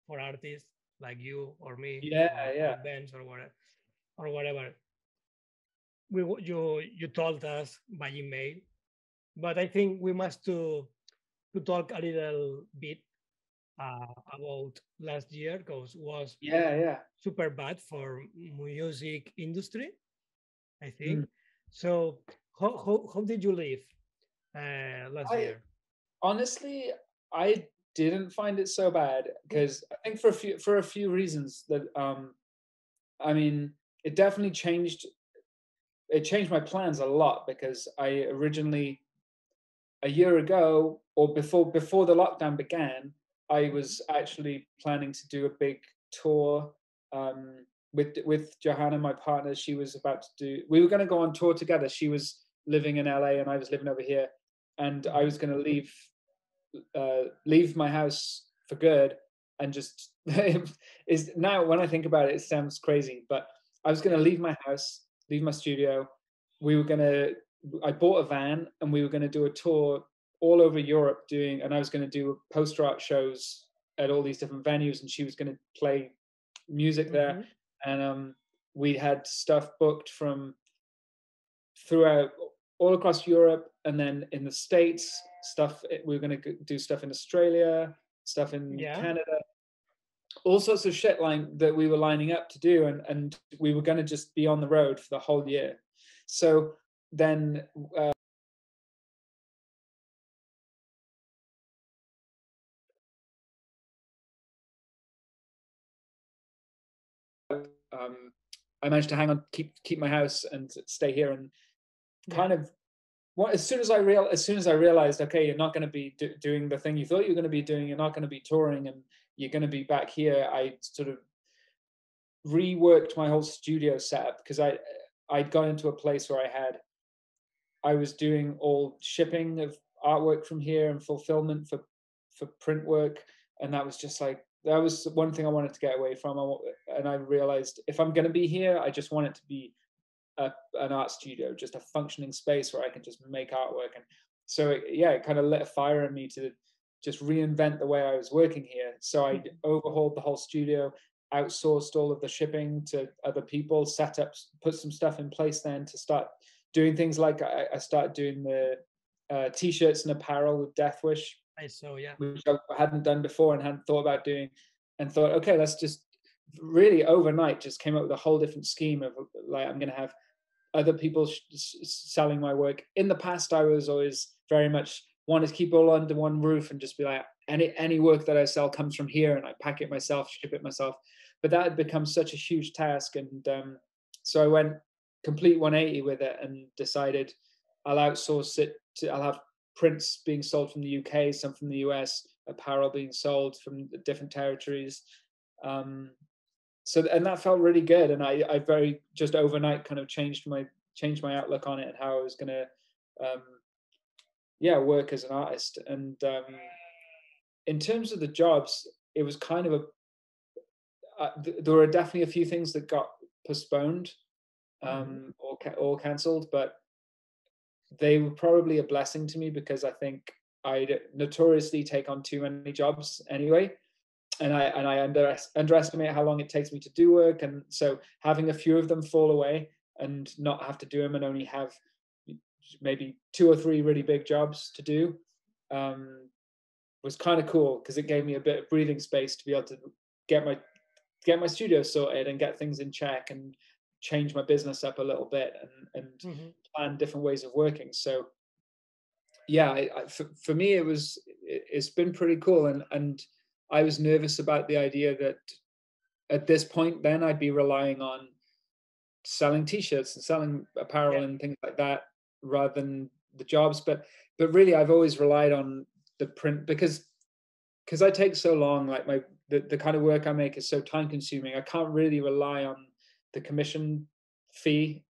for artists like you or me Yeah, or, yeah. or bands or whatever or whatever we you you told us by email but i think we must to to talk a little bit uh, about last year because was yeah yeah. super bad for music industry i think. Mm. so how, how, how did you live uh, last I- year? honestly i didn't find it so bad because i think for a few for a few reasons that um i mean it definitely changed it changed my plans a lot because i originally a year ago or before before the lockdown began i was actually planning to do a big tour um with with johanna my partner. She was about to do we were going to go on tour together. She was living in la and i was living over here. And i was going to leave uh, leave my house for good and just is now when I think about it, it sounds crazy, but I was going to leave my house, leave my studio. We were going to, I bought a van and we were going to do a tour all over Europe doing, and I was going to do poster art shows at all these different venues and she was going to play music there Mhm. and um, we had stuff booked from throughout all across Europe, and then in the states, stuff eh, we were going to do stuff in Australia, stuff in Yeah. Canada, all sorts of shit line that we were lining up to do, and and we were going to just be on the road for the whole year. So then. Uh, I managed to hang on, keep keep my house, and stay here, and kind of what as soon as I real as soon as I realized, okay, you're not going to be do, doing the thing you thought you were going to be doing. You're not going to be touring, and you're going to be back here. I sort of reworked my whole studio setup because I I'd gone into a place where I had I was doing all shipping of artwork from here and fulfillment for for print work, and that was just like that was one thing I wanted to get away from. I, and I realized if I'm going to be here, I just want it to be a, an art studio, just a functioning space where I can just make artwork. And so, it, yeah, it kind of lit a fire in me to just reinvent the way I was working here. So I overhauled the whole studio, outsourced all of the shipping to other people, set up, put some stuff in place then to start doing things like I, I started doing the uh, t-shirts and apparel with Death Wish, I saw, yeah. which I hadn't done before and hadn't thought about doing, and thought, okay, let's just really overnight just came up with a whole different scheme of like I'm going to have other people sh- selling my work. In the past, I was always very much wanted to keep all under one roof and just be like any any work that I sell comes from here, and I pack it myself, ship it myself. but that had become such a huge task, and um, so I went complete 180 with it and decided I'll outsource it to. I'll have prints being sold from the UK, some from the US, apparel being sold from different territories. Um, so and that felt really good, and I I very just overnight kind of changed my changed my outlook on it and how I was gonna um, yeah work as an artist. And um, in terms of the jobs, it was kind of a uh, th- there were definitely a few things that got postponed mm-hmm. um, or ca- or cancelled, but they were probably a blessing to me because I think I notoriously take on too many jobs anyway, and I and I under, underestimate how long it takes me to do work, and so having a few of them fall away and not have to do them and only have maybe two or three really big jobs to do um, was kind of cool because it gave me a bit of breathing space to be able to get my get my studio sorted and get things in check and change my business up a little bit and and mm-hmm. Plan different ways of working. So yeah, I, I, for, for me it was it, it's been pretty cool and and I was nervous about the idea that at this point then I'd be relying on selling t-shirts and selling apparel yeah. and things like that rather than the jobs but but really I've always relied on the print because because I take so long like my the, the kind of work I make is so time consuming I can't really rely on the commission fee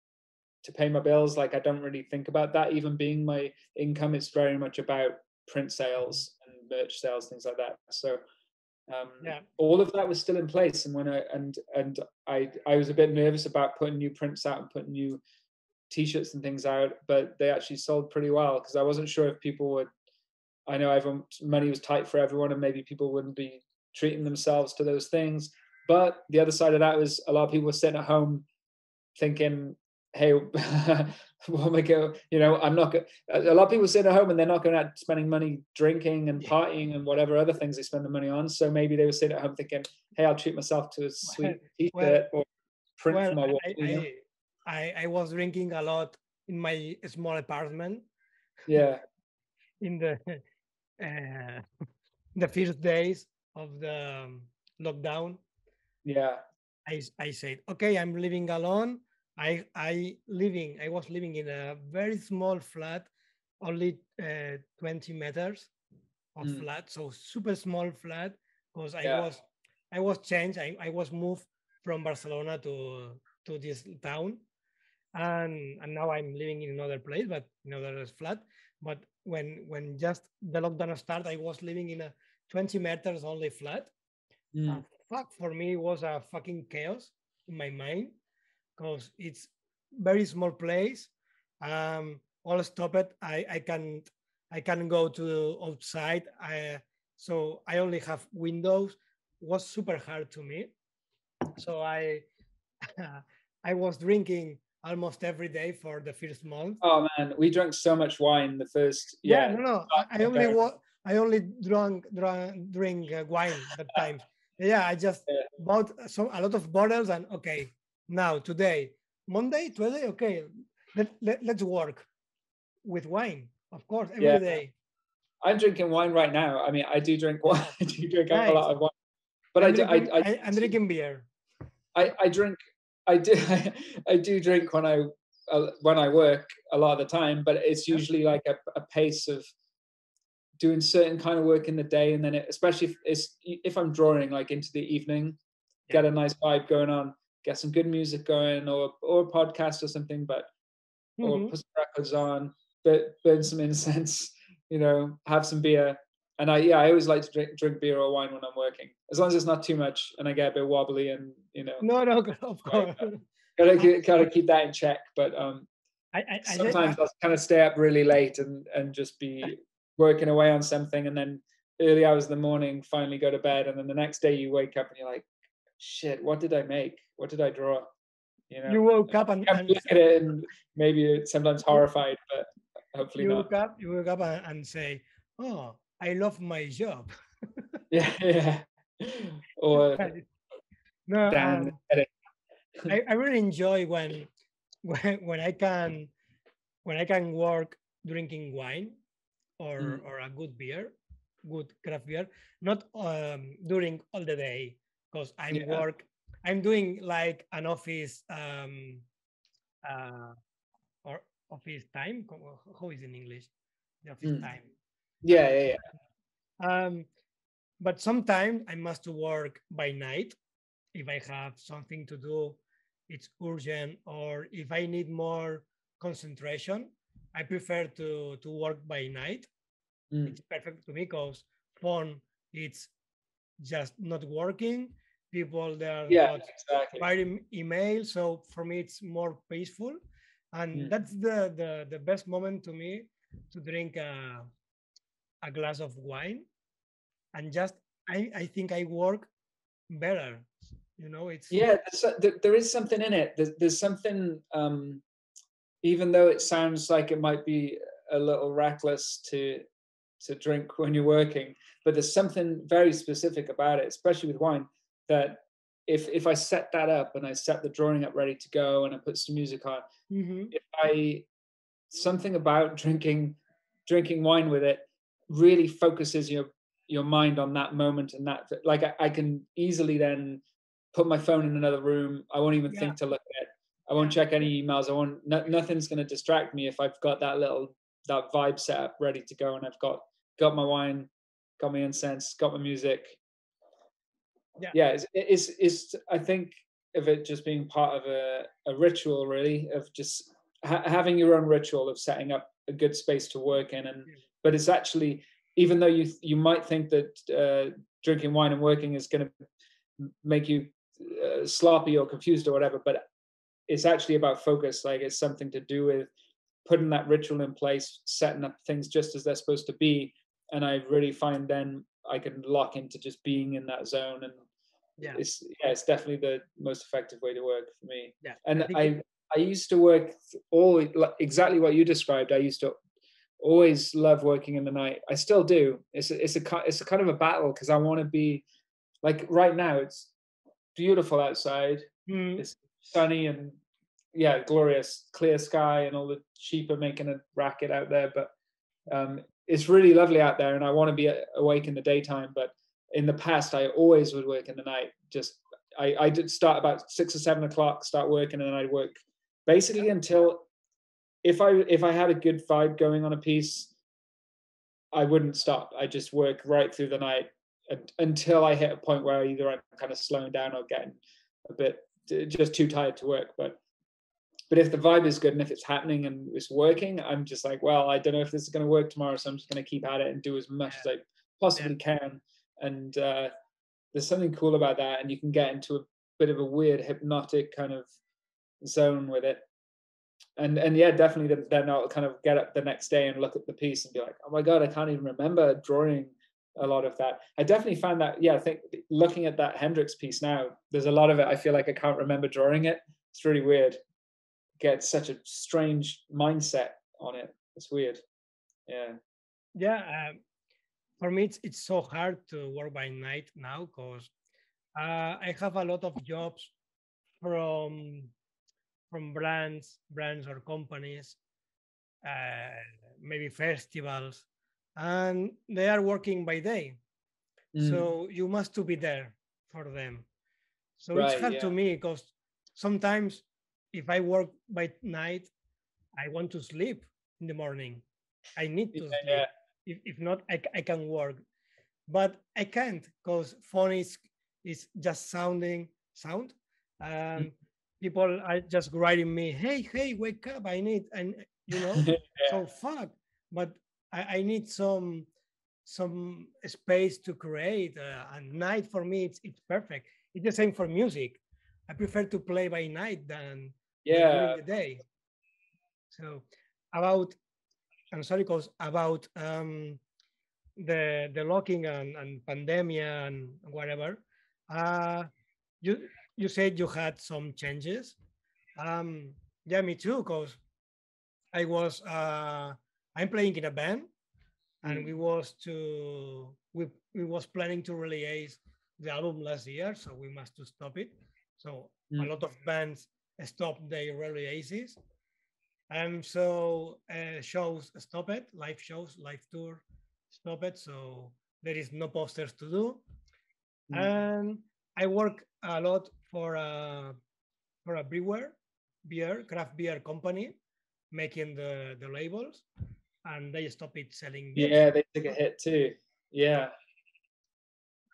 to pay my bills like i don't really think about that even being my income it's very much about print sales and merch sales things like that so um, yeah. all of that was still in place and when i and and i i was a bit nervous about putting new prints out and putting new t-shirts and things out but they actually sold pretty well because i wasn't sure if people would i know everyone money was tight for everyone and maybe people wouldn't be treating themselves to those things but the other side of that was a lot of people were sitting at home thinking, hey, what am I go? You know, I'm not going a lot of people sitting at home and they're not going out spending money drinking and partying and whatever other things they spend the money on. So maybe they were sitting at home thinking, hey, I'll treat myself to a sweet t-shirt well, or print well, for my wall. I, I, I, was drinking a lot in my small apartment. Yeah. in the uh, the first days of the lockdown yeah i i said okay i'm living alone i i living i was living in a very small flat only uh, 20 meters of mm. flat so super small flat because i yeah. was i was changed I, I was moved from barcelona to to this town and and now i'm living in another place but another flat but when when just the lockdown started i was living in a 20 meters only flat mm fuck for me was a fucking chaos in my mind because it's very small place. Um, all stop it. I I can't I can't go to outside. I so I only have windows. It was super hard to me. So I I was drinking almost every day for the first month. Oh man, we drank so much wine the first. Yeah, yeah no, no. I, I only wa- I only drank, drank drink uh, wine at times yeah i just yeah. bought some a lot of bottles and okay now today monday today okay let, let, let's work with wine of course every yeah. day. i'm drinking wine right now i mean i do drink wine i do drink a lot of wine but I'm I, drinking, I, I, I'm drinking beer i i drink i do i do drink when i uh, when i work a lot of the time but it's usually like a, a pace of doing certain kind of work in the day and then it, especially if it's if i'm drawing like into the evening yeah. get a nice vibe going on get some good music going or or a podcast or something but mm-hmm. or put some records on but burn some incense you know have some beer. And i yeah i always like to drink, drink beer or wine when i'm working as long as it's not too much and i get a bit wobbly and you know. No no of course. Gotta, gotta keep that in check but um I, I, sometimes I, will kind of stay up really late and and just be working away on something and then early hours of the morning finally go to bed and then the next day you wake up and you're like shit what did i make? What did i draw? You know? You woke up and, and look at it and maybe sometimes horrified but hopefully you not. woke up you woke up and say oh i love my job. Yeah yeah. Or no um, I, I really enjoy when when when i can when i can work drinking wine or mm. or a good beer, good craft beer, not um, during all the day because I yeah. work I'm doing like an office um, uh, or office time. How is in English? The office Mm. time. Yeah, yeah, yeah. Um, but sometimes I must work by night if I have something to do, it's urgent, or if I need more concentration, I prefer to to work by night. Mm. It's perfect to me because phone it's just not working. People they are Yeah, not exactly. writing email, so for me it's more peaceful, and Mm. that's the, the the best moment to me to drink a a glass of wine, and just I I think I work better. You know, it's Yeah, there is something in it. There's, there's something, um, even though it sounds like it might be a little reckless to to drink when you're working, but there's something very specific about it, especially with wine, that if if I set that up and I set the drawing up ready to go and I put some music on, Mhm. if I something about drinking drinking wine with it really focuses your your mind on that moment and that like I, I can easily then put my phone in another room i won't even Yeah. think to look at it i won't check any emails i won't no, nothing's going to distract me if i've got that little that vibe set up ready to go and i've got got my wine got my incense got my music Yeah. yeah it's, it's it's i think of it just being part of a, a ritual really of just ha- having your own ritual of setting up a good space to work in and Yeah. but it's actually even though you you might think that uh, drinking wine and working is going to make you uh, sloppy or confused or whatever but it's actually about focus like it's something to do with putting that ritual in place setting up things just as they're supposed to be and i really find then i can lock into just being in that zone and Yeah. it's yeah it's definitely the most effective way to work for me. Yeah, and I i it- i used to work all like, exactly what you described. I used to always love working in the night. I still do. It's a, it's a it's a kind of a battle because i want to be like right now it's beautiful outside. Mm, it's sunny and yeah glorious clear sky and all the sheep are making a racket out there but um, it's really lovely out there and i want to be awake in the daytime but in the past i always would work in the night. Just i, I did start about six or seven o'clock start working and then i'd work basically until if i if i had a good vibe going on a piece i wouldn't stop. I just work right through the night un- until i hit a point where either i'm kind of slowing down or getting a bit uh, just too tired to work. But but if the vibe is good and if it's happening and it's working i'm just like well i don't know if this is going to work tomorrow so i'm just going to keep at it and do as much as i possibly can. And uh, there's something cool about that and you can get into a bit of a weird hypnotic kind of zone with it. And and yeah definitely then- then i'll kind of get up the next day and look at the piece and be like oh my god i can't even remember drawing a lot of that. I definitely found that yeah i think looking at that hendrix piece now there's a lot of it i feel like i can't remember drawing it. It's really weird get such a strange mindset on it it's weird yeah yeah. Um, for me, it's, it's so hard to work by night now because uh, I have a lot of jobs from from brands, brands or companies, uh, maybe festivals, and they are working by day. Mm. So you must to be there for them. So Right, it's hard to me because sometimes if I work by night, I want to sleep in the morning. I need to Yeah, sleep. yeah. If, if not, I can work. But I can't because phone is, is just sounding sound. Um, people are just writing me, hey, hey, wake up. I need, and you know, Yeah. so fuck. But I, I need some some space to create. Uh, and night for me, it's it's perfect. It's the same for music. I prefer to play by night than yeah during the day. So about, I'm sorry, cause about um, the the locking and, and pandemic and whatever. Uh, you you said you had some changes. Um, yeah, me too, cause I was uh, I'm playing in a band, and we was to we we was planning to release the album last year, so we must to stop it. So a Mm. lot of bands stopped their releases, and so uh, shows stop it, live shows, live tour, stop it. So there is no posters to do, Mm. and I work a lot for a for a brewer, beer, craft beer company, making the the labels, and they stop it selling. beers. Yeah, they took a hit too. Yeah.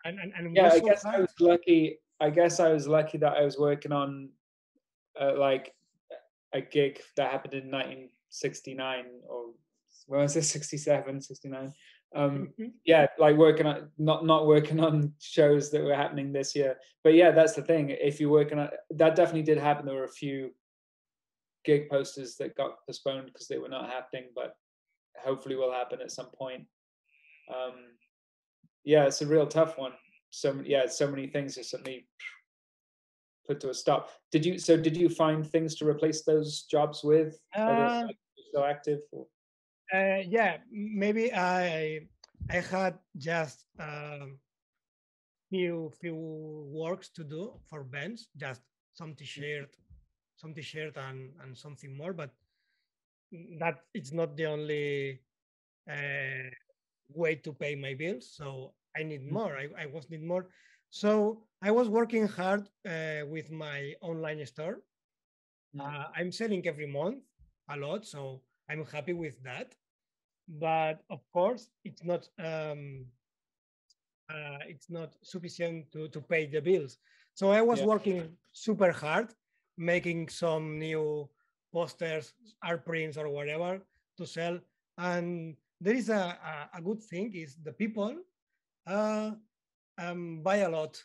and and, and Yeah, I guess I was lucky. I guess I was lucky that I was working on uh, like a gig that happened in 1969 or when was it 67 69 um Mhm. yeah like working on not not working on shows that were happening this year. But yeah that's the thing. If you're working on that definitely did happen. There were a few gig posters that got postponed because they were not happening but hopefully will happen at some point. Um yeah it's a real tough one. So yeah so many things just suddenly put to a stop did you so did you find things to replace those jobs with Uh, still active or? Uh, yeah, maybe I I had just um, few few works to do for bands, just some t-shirt, some t-shirt and and something more, but that it's not the only uh, way to pay my bills. So I need Mm. more. I, I was need more. So I was working hard uh, with my online store. Mm. Uh, I'm selling every month a lot, so I'm happy with that. But of course, it's not um, uh, it's not sufficient to, to pay the bills. So I was Yeah. working super hard, making some new posters, art prints, or whatever to sell. And there is a, a, a good thing is the people uh, um, buy a lot.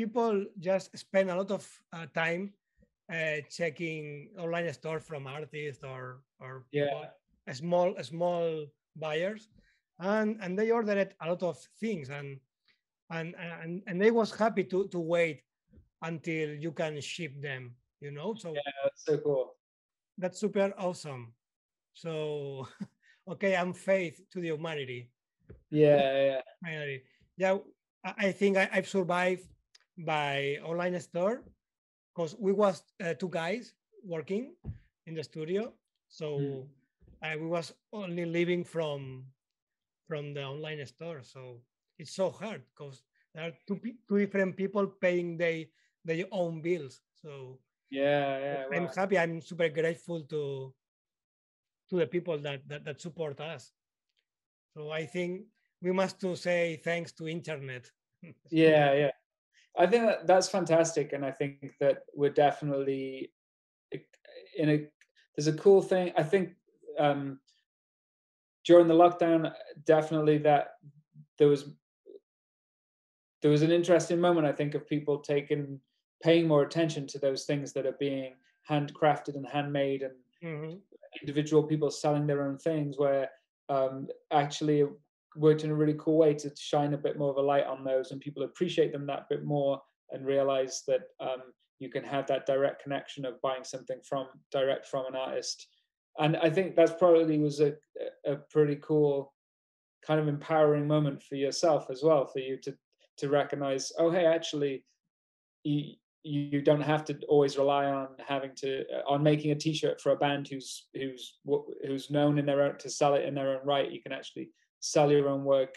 People just spend a lot of uh, time uh, checking online store from artists or or Yeah. small small buyers, and and they ordered a lot of things and and and and they was happy to to wait until you can ship them. You know, so yeah that's so cool that's super awesome. So okay, I'm faith to the humanity yeah yeah finally. Yeah, I I think I, I've survived by online store because we was uh, two guys working in the studio, so uh, we was only living from from the online store. So it's so hard because there are two two different people paying they their own bills. So yeah yeah I'm wow. happy. I'm super grateful to to the people that, that that support us. So I think we must to say thanks to internet. yeah yeah i think that that's fantastic and i think that we're definitely in a there's a cool thing i think um during the lockdown definitely that there was there was an interesting moment i think of people taking paying more attention to those things that are being handcrafted and handmade and Mhm. individual people selling their own things where um, actually worked in a really cool way to shine a bit more of a light on those and people appreciate them that bit more and realize that um, you can have that direct connection of buying something from direct from an artist. And i think that's probably was a, a pretty cool kind of empowering moment for yourself as well for you to to recognize oh hey actually you you don't have to always rely on having to uh, on making a t-shirt for a band who's who's who's known in their own to sell it in their own right. You can actually sell your own work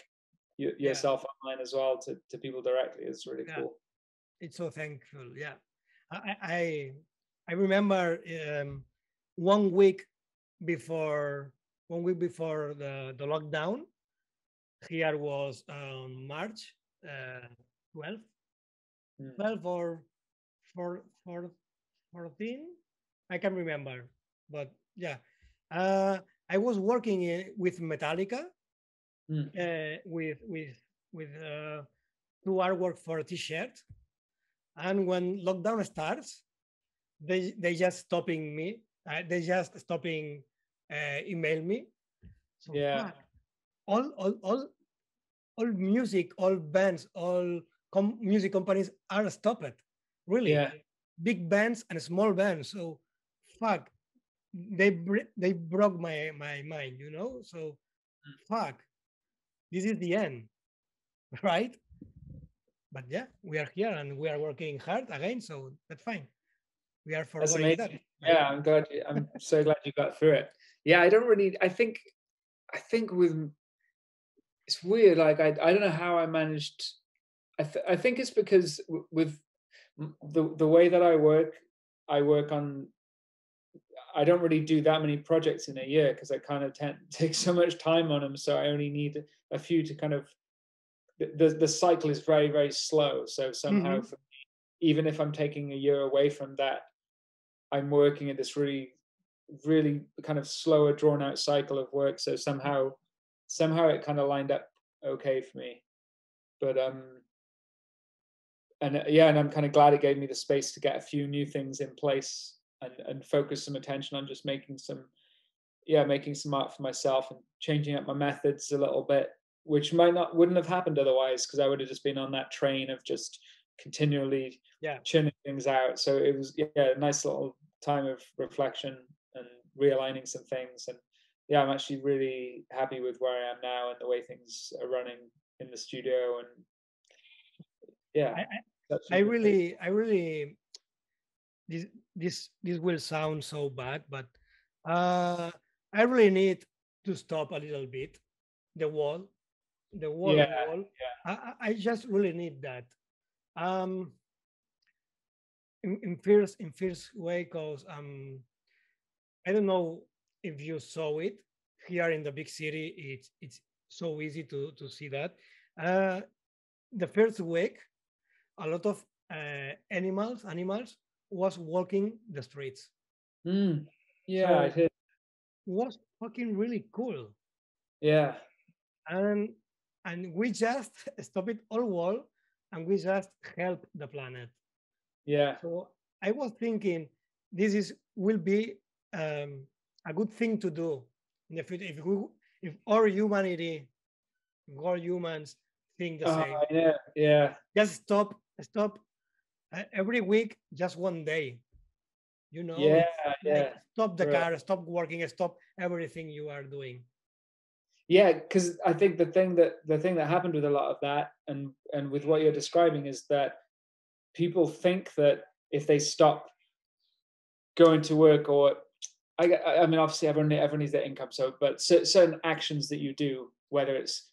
y- Yeah. yourself online as well to, to people directly it's really Yeah. cool It's so thankful. Yeah, I I I remember um, one week before one week before the the lockdown. Here was um, March uh, 12th, Mm. 12 or four, four, 14 i can remember but yeah uh, i was working i- with metallica Mm. uh, with with with uh, two artwork for a t-shirt and when lockdown starts they they just stopping me uh, they just stopping uh, email me so Yeah. fuck, all all all all music all bands all com- music companies are stopped really Yeah. big bands and small bands so fuck they br- they broke my my mind you know so Mm. fuck this is the end right but yeah we are here and we are working hard again so that's fine we are forgetting that yeah i'm glad you- i'm so glad you got through it yeah i don't really i think i think with it's weird like i, I don't know how i managed I, th- I think it's because w- with the the way that I work, I work on. I don't really do that many projects in a year because I kind of tend take so much time on them. So I only need a few to kind of. The the cycle is very very slow. So somehow, Mhm. for me, even if I'm taking a year away from that, I'm working at this really, really kind of slower, drawn out cycle of work. So somehow, somehow it kind of lined up okay for me. But um, and uh, yeah, and I'm kind of glad it gave me the space to get a few new things in place and and focus some attention on just making some, yeah, making some art for myself and changing up my methods a little bit, which might not wouldn't have happened otherwise because I would have just been on that train of just continually Yeah. churning things out. So it was yeah, a nice little time of reflection and realigning some things. And yeah, I'm actually really happy with where I am now and the way things are running in the studio. And yeah, I, I, I really, I really, this, this, this will sound so bad, but uh, I really need to stop a little bit the wall, the wall, Yeah, wall. I, I I just really need that. Um, in, in first, in first way, cause um, I don't know if you saw it here in the big city. It's it's so easy to to see that. Uh, the first week, a lot of uh, animals animals was walking the streets. Mm, yeah, I So did. was fucking really cool. Yeah, And and we just stop it all wall and we just help the planet. yeah, So I was thinking this is will be um, a good thing to do in the future if we if all humanity, all humans think the same. uh, yeah, yeah, Just stop stop uh, every week, just one day. You know, yeah, yeah. like stop the Right. car, stop working, stop everything you are doing. Yeah because i think the thing that the thing that happened with a lot of that and and with what you're describing is that people think that if they stop going to work or i i mean obviously everyone everyone needs their income so but cer- certain actions that you do whether it's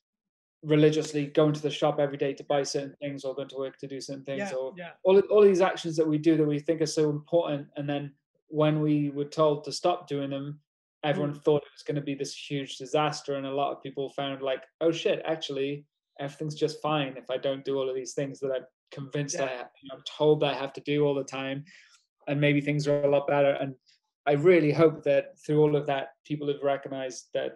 religiously going to the shop every day to buy certain things or going to work to do certain things Yeah, or yeah, all all these actions that we do that we think are so important and then when we were told to stop doing them everyone thought it was going to be this huge disaster and a lot of people found like oh shit actually everything's just fine if i don't do all of these things that i'm convinced i Yeah. have i'm told i have to do all the time and maybe things are a lot better. And i really hope that through all of that people have recognized that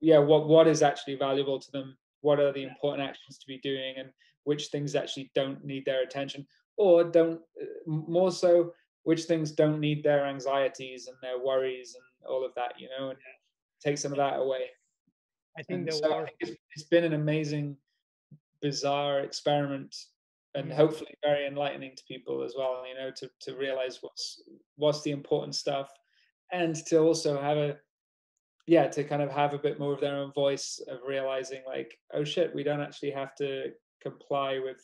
yeah what what is actually valuable to them what are the important actions to be doing and which things actually don't need their attention or don't uh, more so which things don't need their anxieties and their worries and all of that you know and take some of that away. I think so I think it's, it's been an amazing bizarre experiment and hopefully very enlightening to people as well you know to to realize what's what's the important stuff and to also have a yeah to kind of have a bit more of their own voice of realizing like oh shit we don't actually have to comply with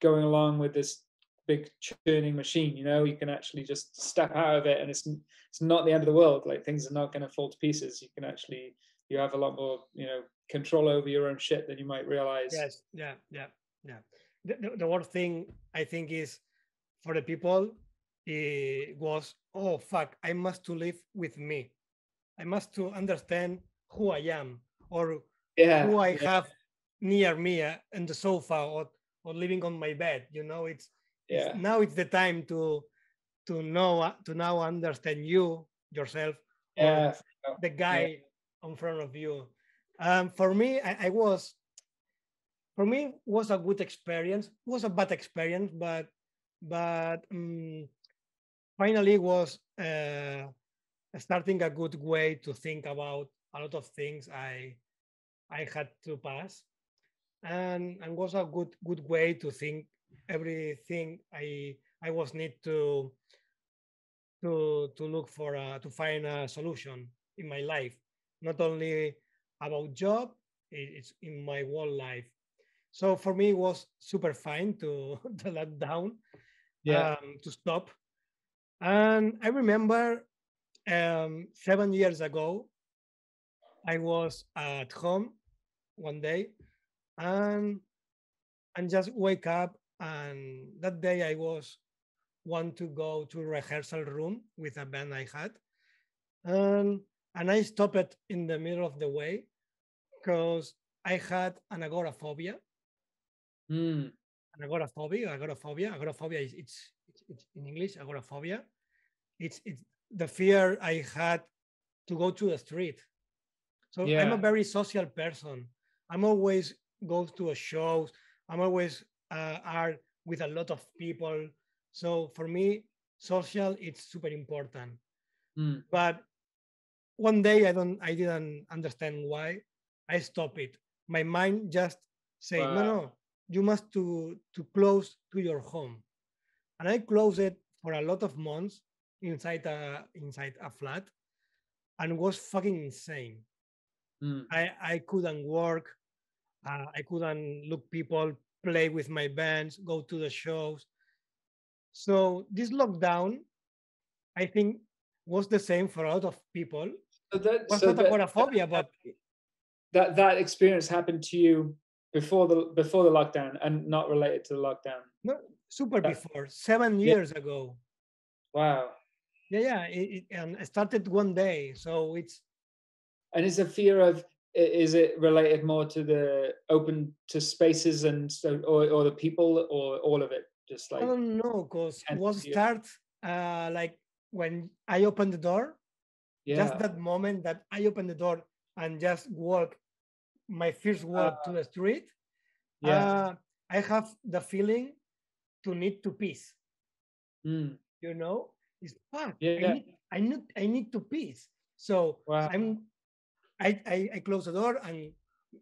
going along with this big churning machine you know you can actually just step out of it and it's it's not the end of the world. Like things are not going to fall to pieces. You can actually you have a lot more you know control over your own shit than you might realize. Yes, yeah, yeah, yeah. The, the, the worst thing I think is for the people it was oh fuck I must to live with me. I must to understand who I am or yeah. who I yeah, have near me uh, in the sofa or or living on my bed. You know, it's yeah now it's the time to to know to now understand you yourself yeah the guy in front of you. Um, for me, I, I was for me was a good experience. It was a bad experience, but but um, finally was uh, starting a good way to think about a lot of things I I had to pass, and and was a good good way to think everything I I was need to to to look for a, to find a solution in my life. Not only about job it's in my whole life. So for me it was super fine to to let down yeah. um, to stop. And i remember um, seven years ago i was at home one day and and just wake up. And that day I was want to go to rehearsal room with a band I had, and and I stopped in the middle of the way because I had an agoraphobia. Mm. An agoraphobia, agoraphobia, agoraphobia is it's, it's, it's in English agoraphobia. It's it's the fear I had to go to the street. So I'm a very social person. I'm always go to a show. I'm always uh, are with a lot of people. So for me, social it's super important. Mm. But one day I don't I didn't understand why. I stopped it. My mind just say, no, no, you must to to close to your home. And I closed it for a lot of months inside a inside a flat and was fucking insane. Mm. I, I couldn't work. Uh, I couldn't look people play with my bands, go to the shows. So this lockdown, I think, was the same for a lot of people. So that, Was so not agoraphobia, but that that experience happened to you before the before the lockdown and not related to the lockdown. no, super Yeah. before seven Yeah. years ago. Wow. Yeah, yeah. It, it, and it started one day, so it's And it's a fear of i- is it related more to the open to spaces and so or, or the people or all of it? Just like I don't know because and was start uh, like when I opened the door, yeah. just that moment that I opened the door and just walk my first walk to the street, yeah. uh, I have the feeling to need to peace. Mm. You know, it's fuck. Yeah. I need, I need, I need to peace. So Wow. I'm, I, I, I close the door and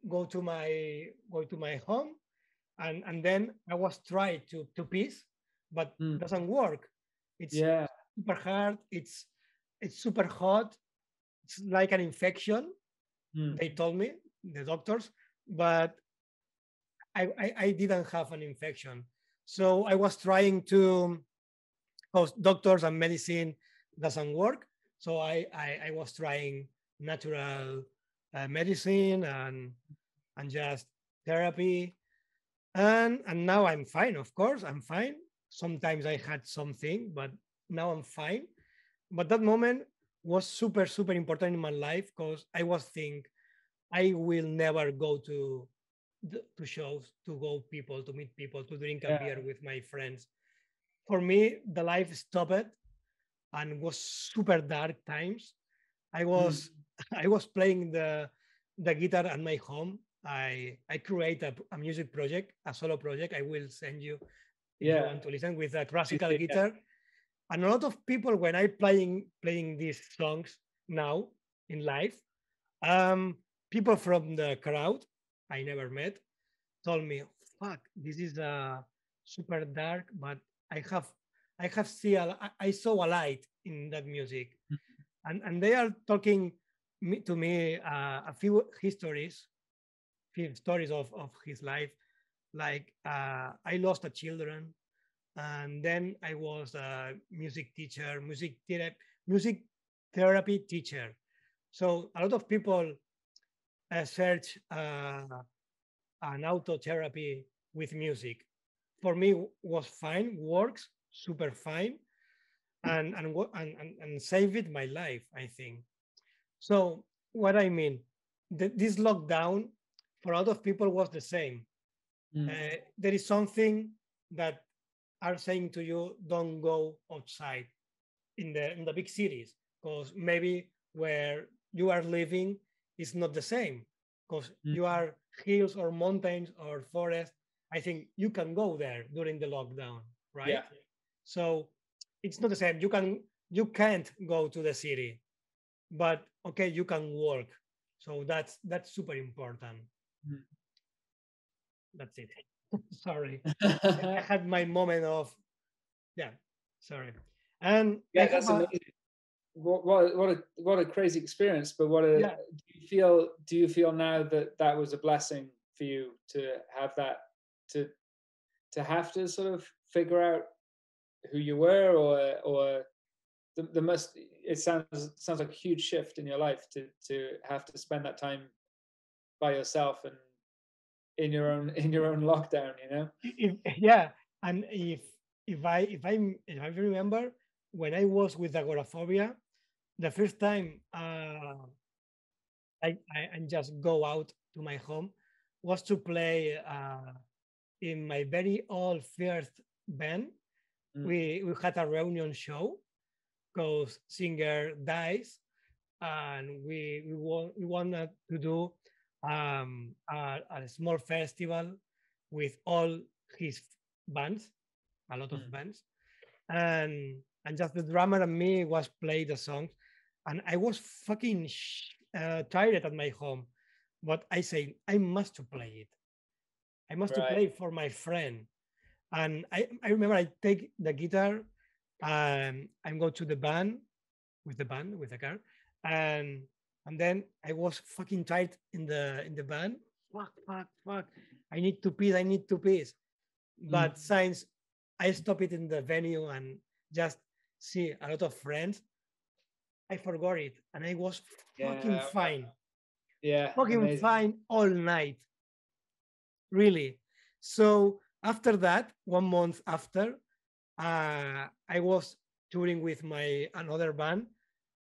go to my go to my home, and and then I was trying to to peace, but Mm. doesn't work. It's Yeah. super hard. It's it's super hot. It's like an infection. Mm. They told me the doctors, but I, I I didn't have an infection. So I was trying to, because doctors and medicine doesn't work. So I I, I was trying natural uh, medicine and and just therapy, and and now I'm fine. Of course, I'm fine. Sometimes I had something, but now I'm fine. But that moment was super super important in my life because I was think I will never go to to shows to go people to meet people to drink a Yeah. beer with my friends. For me, the life stopped and was super dark times. I was I was playing the the guitar at my home. I I create a, a music project, a solo project. I will send you if you Yeah. want to listen with a classical yeah. guitar. And a lot of people when I playing playing these songs now in live, um, people from the crowd I never met told me, "Fuck, this is uh, super dark, but I have I have see a, I- I saw a light in that music," and and they are talking me, to me uh, a few histories, few stories of of his life, like uh, I lost a children, and then I was a music teacher, music therapy, music therapy teacher. So a lot of people uh, search uh, an auto therapy with music. For me, was fine, works super fine, and and and and, and saved my life. I think. So what I mean, th- this lockdown for a lot of people was the same. Mm. Uh, there is something that are saying to you, don't go outside in the in the big cities because maybe where you are living is not the same because you Mhm. are hills or mountains or forest. I think you can go there during the lockdown, right? Yeah. So it's not the same. You can you can't go to the city, but okay, you can work. So that's that's super important. Mm. That's it. Sorry. I had my moment of yeah, sorry. And yeah, that's amazing. What, what a- what a what a crazy experience. But what a Yeah. do you feel? Do you feel now that that was a blessing for you to have that to to have to sort of figure out who you were, or or the, the must it sounds sounds like a huge shift in your life to to have to spend that time by yourself and in your own in your own lockdown. You know. If, yeah, and if if I if I if I remember when I was with agoraphobia, the first time uh, I, I and just go out to my home was to play uh, in my very old first band. Mm. We we had a reunion show because singer dies, and we we want we wanted to do um, a, a, small festival with all his bands, a lot of mm. bands, and and just the drummer and me was play the songs, and I was fucking uh, tired at my home, but I say I must to play it. I must right. to play for my friend, and I I remember I take the guitar, and I go to the band with the band with the car, and and then I was fucking tight in the in the van. Fuck, fuck, fuck. I need to pee. I need to pee. But mm. since I stop it in the venue and just see a lot of friends, I forgot it, and I was yeah. fucking fine. Yeah, fucking amazing. fine all night. Really. So after that, one month after, uh, I was touring with my another band,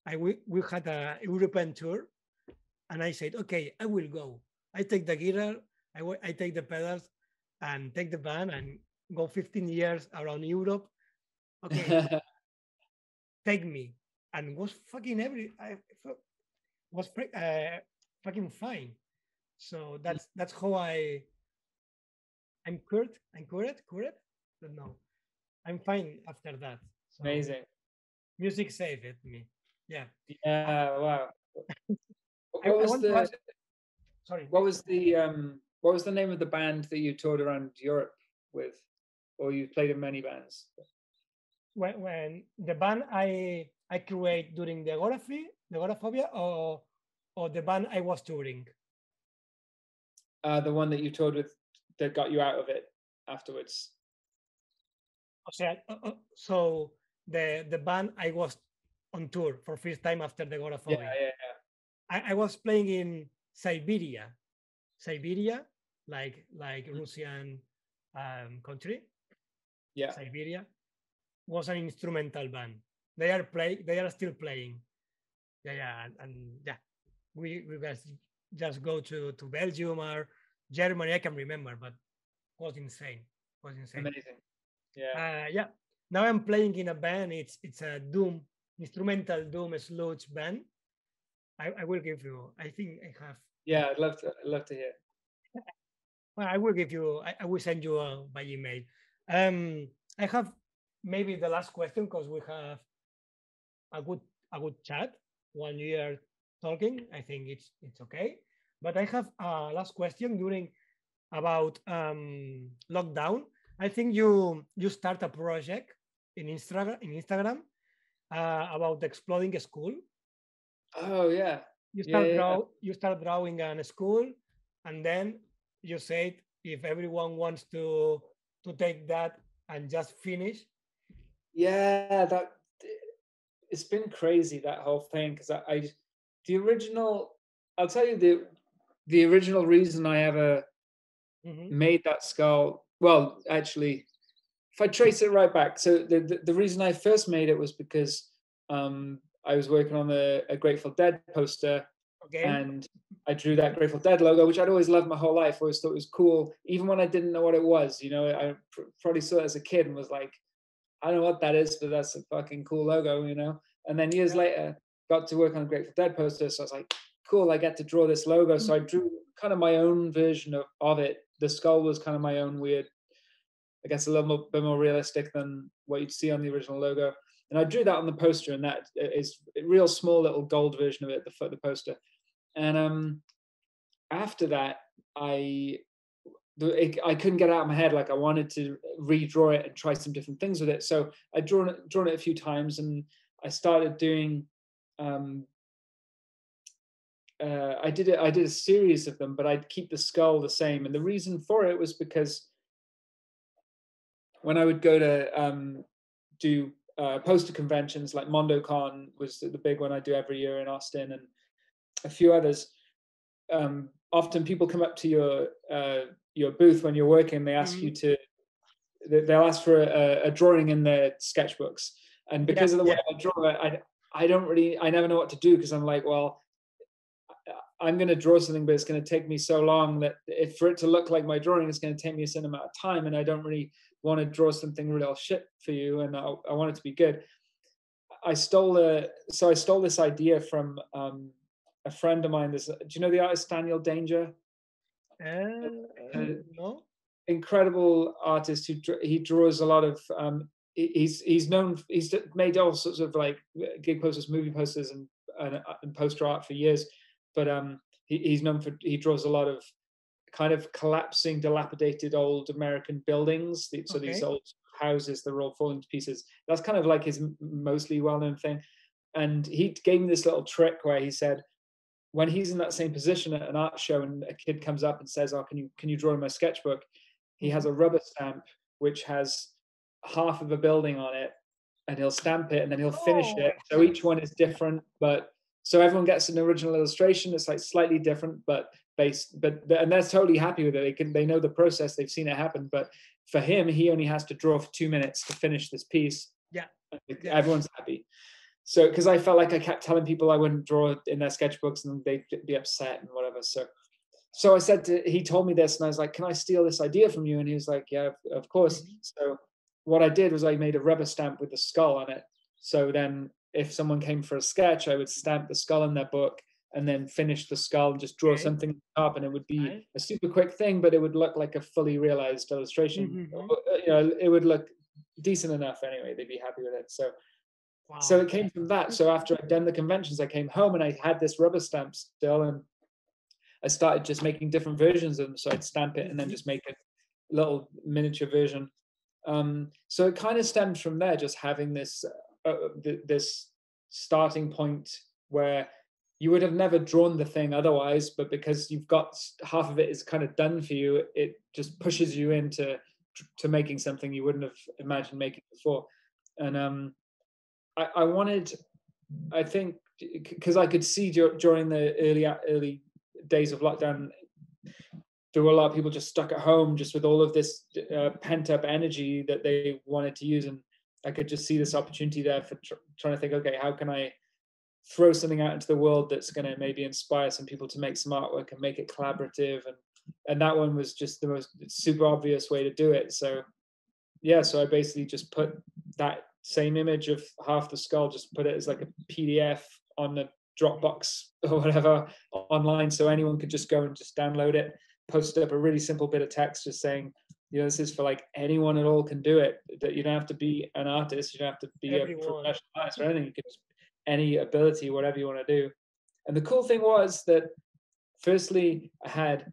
I we, we had a European tour, and I said, okay, I will go. I take the guitar, I, I take the pedals, and take the band and go 15 years around Europe. Okay, take me, and was fucking every I was uh, fucking fine. So that's that's how I I'm cured. I'm cured. Cured? Don't know. I'm fine after that. So Amazing. Music saved me. Yeah. Yeah. Wow. What was the? Ask, sorry. What was the um? What was the name of the band that you toured around Europe with, or you played in many bands? When when the band I I create during the agoraphy, the agoraphobia, or or the band I was touring. Uh, the one that you toured with that got you out of it afterwards. So, uh, uh, so the the band I was on tour for first time after the agoraphobia. Yeah, yeah, yeah. I, I was playing in Syberia, Syberia, like like mm-hmm. Russian um, country. Yeah, Syberia was an instrumental band. They are play. They are still playing. Yeah, yeah, and, and yeah, we we guys just go to to Belgium or Germany. I can remember, but was insane. Was insane. Amazing. Yeah. Uh, yeah. Now I'm playing in a band. It's it's a doom instrumental doom sludge band. I, I will give you. I think I have. Yeah, I'd love to. I'd love to hear. well, I will give you. I, I will send you uh, by email. Um, I have maybe the last question because we have a good a good chat. One year talking. I think it's it's okay. But I have a last question during about um, lockdown. I think you you start a project in Instagram in Instagram uh, about exploding a school. Oh yeah. You start yeah, draw. Yeah. You start drawing on a school, and then you said if everyone wants to to take that and just finish. Yeah, that it's been crazy that whole thing because I, I the original. I'll tell you the the original reason I ever mm-hmm. made that skull. Well, actually, if I trace it right back, so the, the, the reason I first made it was because um, I was working on a, a Grateful Dead poster, okay. and I drew that Grateful Dead logo, which I'd always loved my whole life. I always thought it was cool, even when I didn't know what it was. You know, I pr- probably saw it as a kid and was like, I don't know what that is, but that's a fucking cool logo, you know. And then years later, got to work on a Grateful Dead poster, so I was like, cool, I get to draw this logo. So I mm-hmm. drew kind of my own version of, of it. The skull was kind of my own weird I guess a little bit more realistic than what you'd see on the original logo. And I drew that on the poster, and that is a real small little gold version of it, the foot of the poster. And um, after that, I I couldn't get out of my head. Like I wanted to redraw it and try some different things with it. So I drawn it, drawn it a few times, and I started doing. Um, uh, I did it. I did a series of them, but I'd keep the skull the same. And the reason for it was because when I would go to um, do uh, poster conventions like MondoCon was the big one I do every year in Austin, and a few others. Um, often people come up to your uh, your booth when you're working, they ask Mhm. you to they- they'll ask for a, a drawing in their sketchbooks, and because of the way I draw it, I I don't really I never know what to do because I'm like, well, I'm going to draw something, but it's going to take me so long that if for it to look like my drawing, it's going to take me a certain amount of time, and I don't really want to draw something real shit for you, and I, I want it to be good. I stole a so I stole this idea from um, a friend of mine. This do you know the artist Daniel Danger? Uh, no. incredible artist who he draws a lot of um he's he's known he's made all sorts of like gig posters movie posters and and, uh, and poster art for years but um he, he's known for he draws a lot of kind of collapsing dilapidated old american buildings the- so these old houses that are all falling to pieces. That's kind of like his mostly well-known thing. And he gave me this little trick where he said when he's in that same position at an art show and a kid comes up and says oh can you can you draw in my sketchbook? He has a rubber stamp which has half of a building on it and he'll stamp it and then he'll finish Oh, it so each one is different but so everyone gets an original illustration it's like slightly different but based but and they're totally happy with it they can they know the process they've seen it happen but for him he only has to draw for two minutes to finish this piece Yeah. Yeah. everyone's happy so because i felt like i kept telling people i wouldn't draw in their sketchbooks and they'd be upset and whatever so so I said to he told me this and I was like, Can I steal this idea from you? And he was like, Yeah, of, course. Mhm. So what I did was I made a rubber stamp with the skull on it. So then if someone came for a sketch, I would stamp the skull in their book and then finish the skull and just draw Okay. something up and it would be Nice. a super quick thing, but it would look like a fully realized illustration. Mhm. Uh, You know, it would look decent enough anyway. They'd be happy with it. So Wow. so it came from that. So after I'd done the conventions, I came home and I had this rubber stamp still, and I started just making different versions of them. So I'd stamp it and then Mhm. just make a little miniature version. Um, so it kind of stemmed from there, just having this uh, this starting point where you would have never drawn the thing otherwise, but because you've got half of it is kind of done for you, it just pushes you into to making something you wouldn't have imagined making before. And um, I, I wanted, I think, because I could see during the early early days of lockdown, there were a lot of people just stuck at home, just with all of this uh, pent up energy that they wanted to use, and I could just see this opportunity there for tr- trying to think, okay, how can I throw something out into the world that's going to maybe inspire some people to make some artwork and make it collaborative, and and that one was just the most super obvious way to do it. So yeah, so I basically just put that same image of half the skull, just put it as like a PDF on the Dropbox or whatever online, so anyone could just go and just download it, posted up a really simple bit of text, just saying, you know, this is for like anyone at all can do it. That you don't have to be an artist, you don't have to be Everyone. a professional artist or anything. You can just any ability, whatever you want to do. And the cool thing was that, firstly, I had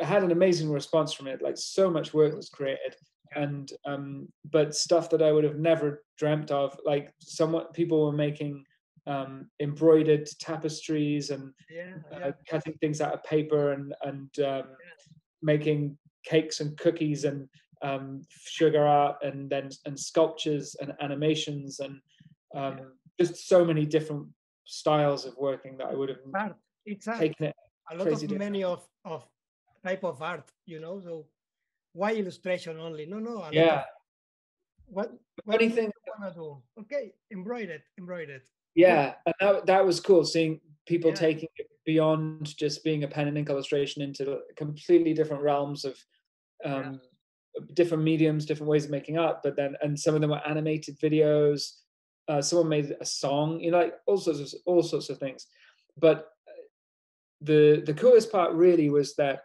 I had an amazing response from it. Like so much work was created, and um, but stuff that I would have never dreamt of. Like someone people were making um, embroidered tapestries and yeah, uh, cutting things out of paper and and um, making cakes and cookies and um, sugar art and then and sculptures and animations and um, just so many different styles of working that I would have art. It's art. taken it. a lot of different. many of of type of art, you know. So why illustration only? No, no. of- Yeah. What what funny do you wanna do? Okay, embroidered, embroidered. yeah, and that, that was cool seeing people Yeah. taking it beyond just being a pen and ink illustration into completely different realms of um, different mediums, different ways of making art. But then, and some of them were animated videos. Uh, someone made a song, you know, like all sorts of all sorts of things. But uh, the the coolest part really was that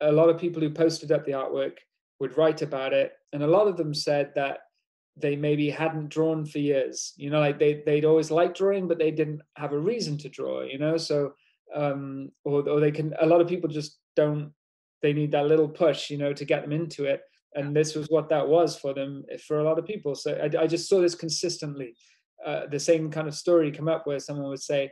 a lot of people who posted up the artwork would write about it, and a lot of them said that they maybe hadn't drawn for years. You know, like they they'd always liked drawing, but they didn't have a reason to draw. You know, so um, or or they can. A lot of people just don't. They need that little push, you know, to get them into it. And this was what that was for them, eh, for a lot of people. So I, I just saw this consistently. Uh, the same kind of story come up where someone would say,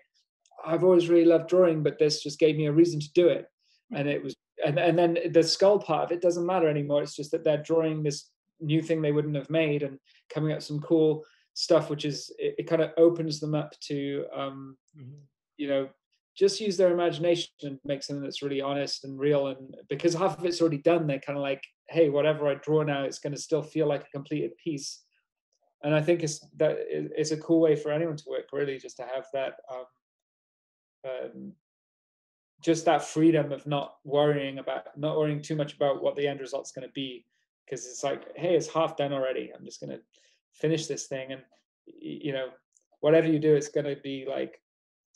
"I've always really loved drawing, but this just gave me a reason to do it." And it was, and and then the skull part of it doesn't matter anymore. It's just that they're drawing this new thing they wouldn't have made and coming up some cool stuff, which is it, it kind of opens them up to, um, Mhm. you know, just use their imagination and make something that's really honest and real. And because half of it's already done, they're kind of like, hey, whatever I draw now, it's going to still feel like a completed piece. And I think it's that it's a cool way for anyone to work, really, just to have that, um, um, just that freedom of not worrying about, not worrying too much about what the end result's going to be, because it's like, hey, it's half done already. I'm just going to finish this thing, and you know, whatever you do, it's going to be like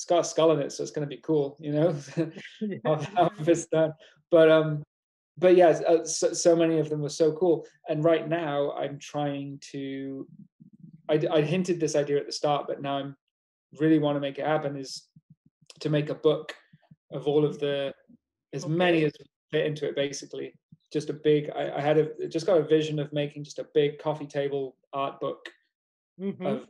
it's got a skull in it, so it's going to be cool, you know. half it's done, but um, but yeah, uh, so, so, many of them were so cool. And right now, I'm trying to. I, I hinted this idea at the start, but now I'm really want to make it happen. Is to make a book of all of the as okay. many as fit into it, basically. Just a big. I, I, had a just got a vision of making just a big coffee table art book mm-hmm. of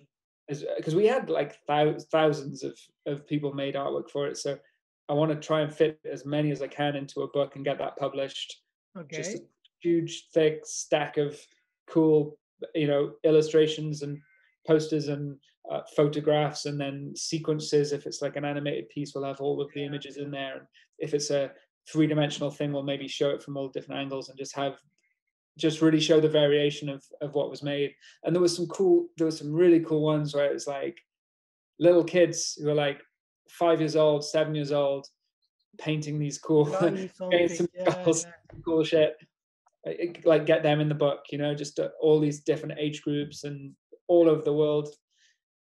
because we had like thousands of, of people made artwork for it. So I want to try and fit as many as I can into a book and get that published. Okay. Just a huge, thick stack of cool, you know, illustrations and posters and uh, photographs, and then sequences. If it's like an animated piece, we'll have all of the images in there. And if it's a three dimensional thing, we'll maybe show it from all different angles and just have just really show the variation of of what was made. And there was some cool, there was some really cool ones where it was like little kids who were like five years old, seven years old, painting these cool, painting some yeah, yeah. cool shit. Like get them in the book, you know, just uh, all these different age groups and all over the world.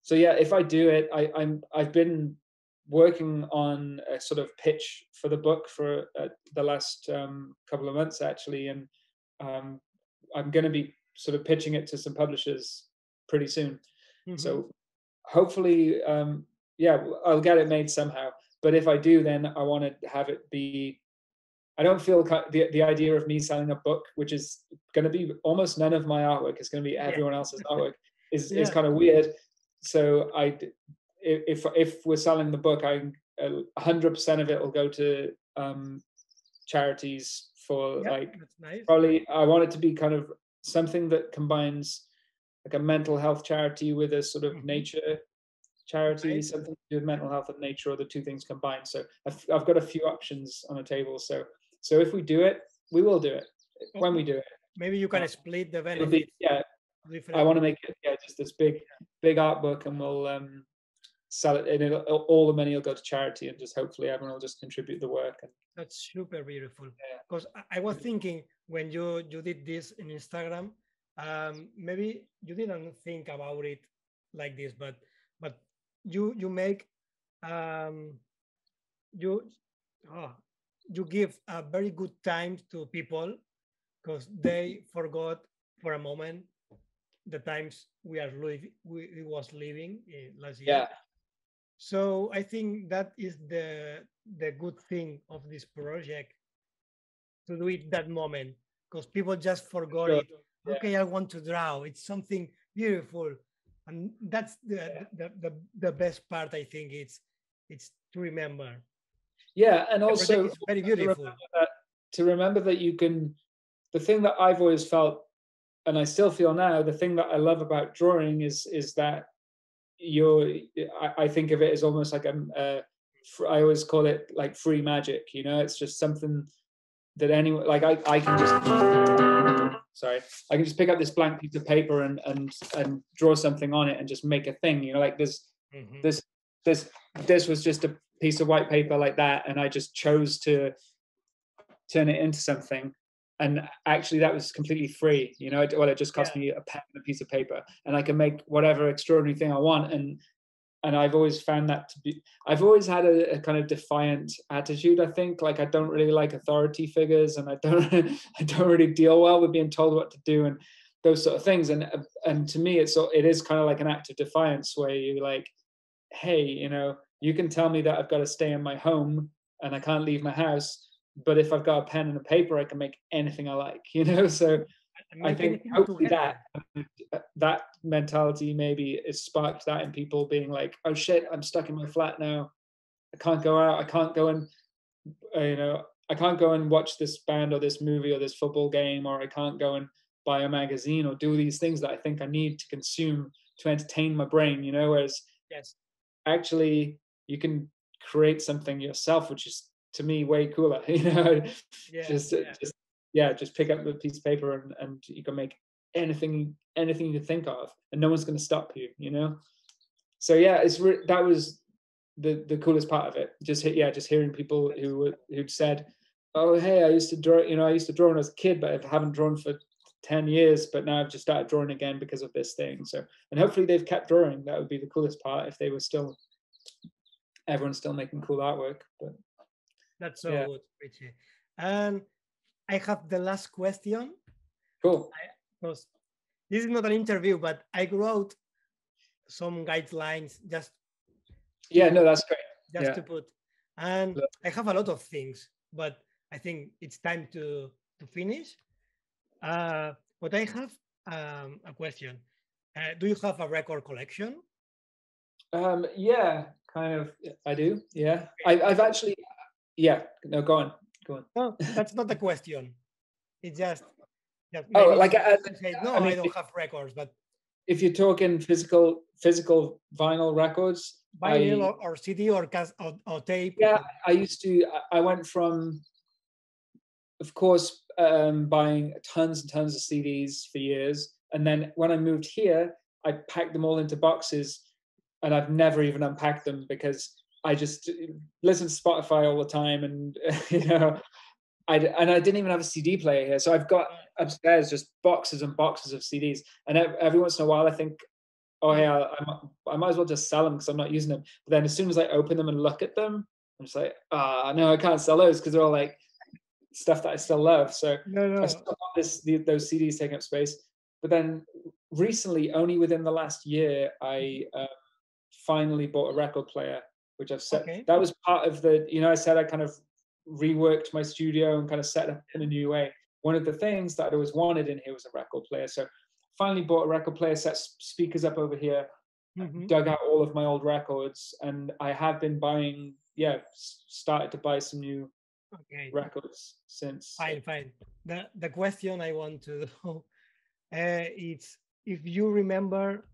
So yeah, if I do it, I, I'm I've been working on a sort of pitch for the book for uh, the last um, couple of months actually, and um, I'm going to be sort of pitching it to some publishers pretty soon. Mm-hmm. So hopefully, um, yeah, I'll get it made somehow. But if I do, then I want to have it be. I don't feel the the idea of me selling a book, which is going to be almost none of my artwork, is going to be everyone yeah. else's artwork, is yeah. is kind of weird. So I, if if we're selling the book, I hundred percent of it will go to um, charities for yeah, like nice. probably I want it to be kind of something that combines like a mental health charity with a sort of mm-hmm. nature charity, nice. something to do with mental health and nature, or the two things combined. So I've, I've got a few options on the table. So so if we do it, we will do it when we do it. Maybe you can uh, split the benefit. yeah, I want to make it yeah just this big big art book, and we'll um sell it, and all the money will go to charity, and just hopefully everyone will just contribute the work. And, That's super beautiful. Because yeah. I was thinking when you you did this in Instagram, um, maybe you didn't think about it like this, but but you you make um, you oh, you give a very good time to people because they forgot for a moment the times we are living we, we was living uh, last year yeah so I think that is the the good thing of this project to do it that moment because people just forgot sure. it. Yeah. Okay, I want to draw. It's something beautiful, and that's the, yeah. the, the the best part. I think it's it's to remember. Yeah, and also it's very beautiful. To remember, that, to remember that you can. The thing that I've always felt, and I still feel now, the thing that I love about drawing is is that you're I, I think of it as almost like I'm uh, I always call it like free magic you know? It's just something that anyone like I, I can just sorry I can just pick up this blank piece of paper and and and draw something on it and just make a thing you know? Like this mm-hmm. this this this was just a piece of white paper like that and I just chose to turn it into something and actually that was completely free you know well it just cost yeah. me a pen and a piece of paper and i can make whatever extraordinary thing i want and and i've always found that to be i've always had a, a kind of defiant attitude i think like i don't really like authority figures and i don't i don't really deal well with being told what to do and those sort of things and uh, and to me it's it is kind of like an act of defiance where you like hey you know you can tell me that i've got to stay in my home and i can't leave my house but if I've got a pen and a paper, I can make anything I like, you know. So I think hopefully that that mentality maybe it sparked that in people being like, oh shit, I'm stuck in my flat now. I can't go out. I can't go and uh, you know I can't go and watch this band or this movie or this football game or I can't go and buy a magazine or do these things that I think I need to consume to entertain my brain. You know, whereas yes, actually you can create something yourself, which is to me way cooler. You know, Yeah, just uh, yeah. just yeah, just pick up a piece of paper and, and you can make anything anything you think of, and no one's going to stop you. You know, so yeah, it's re- that was the the coolest part of it. Just hit, yeah, just hearing people who who'd said, "Oh, hey, I used to draw. You know, I used to draw when I was a kid, but I haven't drawn for." 10 years but now i've just started drawing again because of this thing so and hopefully they've kept drawing that would be the coolest part if they were still everyone's still making cool artwork but That's so Yeah. good, Richey. And I have the last question cool because this is not an interview, but I wrote some guidelines just yeah no that's great just Yeah. to put, and Look. I have a lot of things, but I think it's time to to finish. Uh, but I have um, a question. Uh, do you have a record collection? um yeah kind of i do yeah I, i've actually yeah no go on go on No, that's not the question. It's just. just Oh, like, you uh, say, no, I, mean, don't if- have records, but if you're talking physical physical vinyl records vinyl I- or, or CD or, cas- or, or tape. yeah i used to I- i went from of course um buying tons and tons of cds for years and then when i moved here i packed them all into boxes and i've never even unpacked them because i just uh, listen to spotify all the time and you know I and I didn't even have a CD player here, so I've got upstairs just boxes and boxes of CDs. And every once in a while, I think, oh yeah, I, might- I might as well just sell them because I'm not using them. But then as soon as I open them and look at them, I'm just like, ah, no, I can't sell those because they're all like stuff that I still love. So No, no. I still got this the, those CDs taking up space. But then recently, only within the last year, I uh, finally bought a record player, which I've set. Okay. That was part of the, you know, I said I kind of reworked my studio and kind of set up in a new way. One of the things that I'd always wanted in here was a record player. So finally bought a record player, set speakers up over here, Mhm. dug out all of my old records, and I have been buying, yeah, started to buy some new Okay. records since. Fine, fine. The the question I want to know uh, is if you remember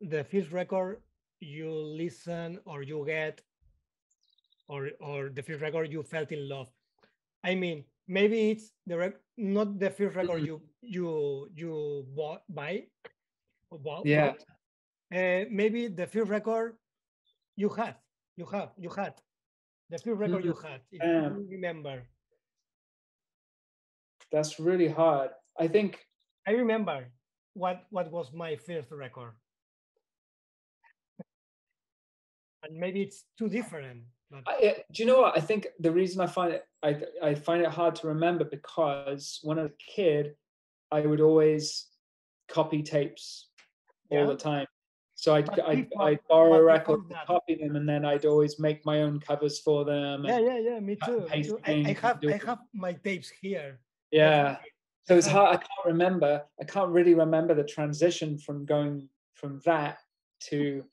the first record you listen or you get or or the first record you felt in love. I mean, maybe it's the rec- not the first record Mhm. you you you bought buy or bought. Yeah. bought. Uh, maybe the first record you had, you have, you had the first record you had. If Um, you remember. That's really hard. I think I remember what what was my first record. And maybe it's too different. I, do you know what? I think the reason I find it I I find it hard to remember because when I was a kid, I would always copy tapes all the time. So I'd I'd, I'd borrow a record, copy them, and then I'd always make my own covers for them. yeah, yeah, yeah, me too. Me too. I, I have I have my tapes here. yeah. So it's hard. I can't remember. I can't really remember the transition from going from that to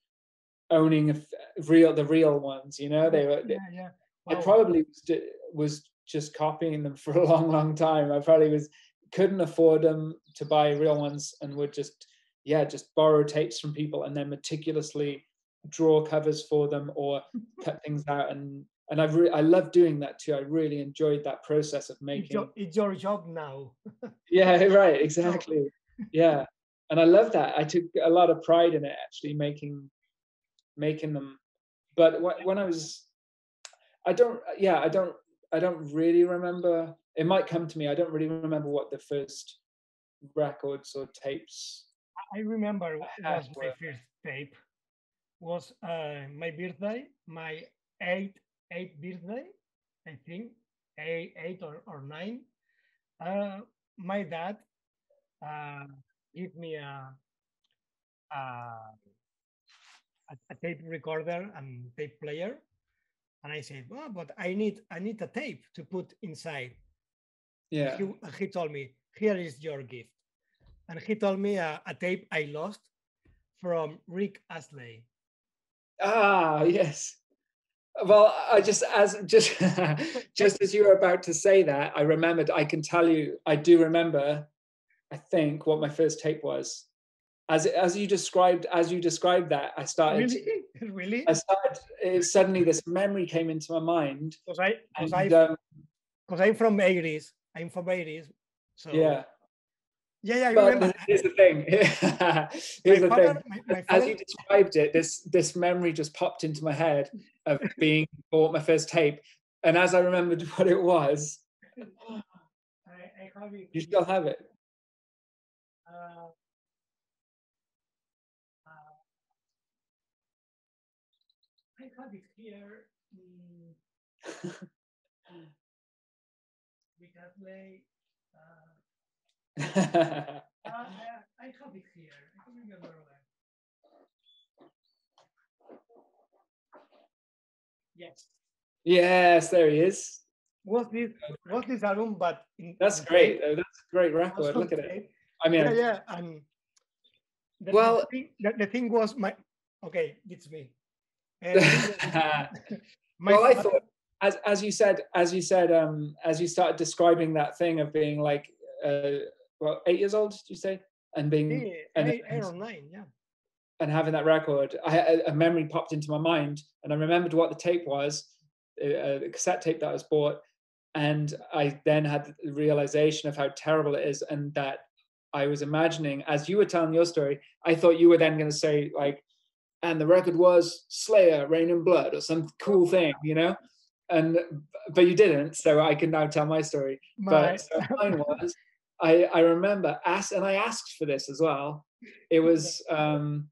owning real the real ones. You know, they were. Yeah, yeah. I probably was, was just copying them for a long, long time. I probably was couldn't afford them to buy real ones and would just yeah just borrow tapes from people and then meticulously draw covers for them or cut things out and and I re- I love doing that too. I really enjoyed that process of It's making. your, it's your job now. Yeah, right, exactly. Yeah, and I love that. I took a lot of pride in it actually making making them. But wh- when I was, I don't. Yeah, I don't. I don't really remember. It might come to me. I don't really remember what the first records or tapes. I remember was my were- first tape was uh, my birthday, my eight eight birthday, I think eight eight or, or nine. Uh, my dad uh, gave me a, a a a tape recorder and tape player, and I said, "Oh, but I need I need a tape to put inside." Yeah. he, he told me, here is your gift. And he told me a, a tape I lost from Rick Astley. Ah, yes. Well, I just as just just as you were about to say that, I remembered. I can tell you, I do remember. I think what my first tape was. As as you described as you described that, I started. Really, really. I started. It, suddenly, this memory came into my mind. Because i because I, um, i'm from 80s. I'm from 80s. So yeah, yeah, yeah. I but remember. here's the thing. here's my the father, thing. my, my As you described it, this this memory just popped into my head of being bought my first tape, and as I remembered what it was, I, I have it. you still have it. Uh, have it here. mm, because they, uh, uh, I, I have it here. I don't remember where. Yes. yes, there he is. What's this? was this album? But in, That's in great. Uh, That's a great record. on Look at it. I mean, yeah, yeah. And the, Well- the, thing, the, the thing was my okay, it's me. Uh, was- my well, I thought, as as you said, as you said, um, as you started describing that thing of being like, uh, well, eight years old, did you say, and being yeah, and eight, eight or nine, yeah. and having that record, I a, a memory popped into my mind, and I remembered what the tape was, a, a cassette tape that I was bought, and I then had the realization of how terrible it is, and that I was imagining as you were telling your story, I thought you were then going to say like, and the record was Slayer, Reign in Blood, or some cool thing, you know, and but you didn't, so I can now tell my story. My, But so mine was, I I remember asked, and I asked for this as well. It was um,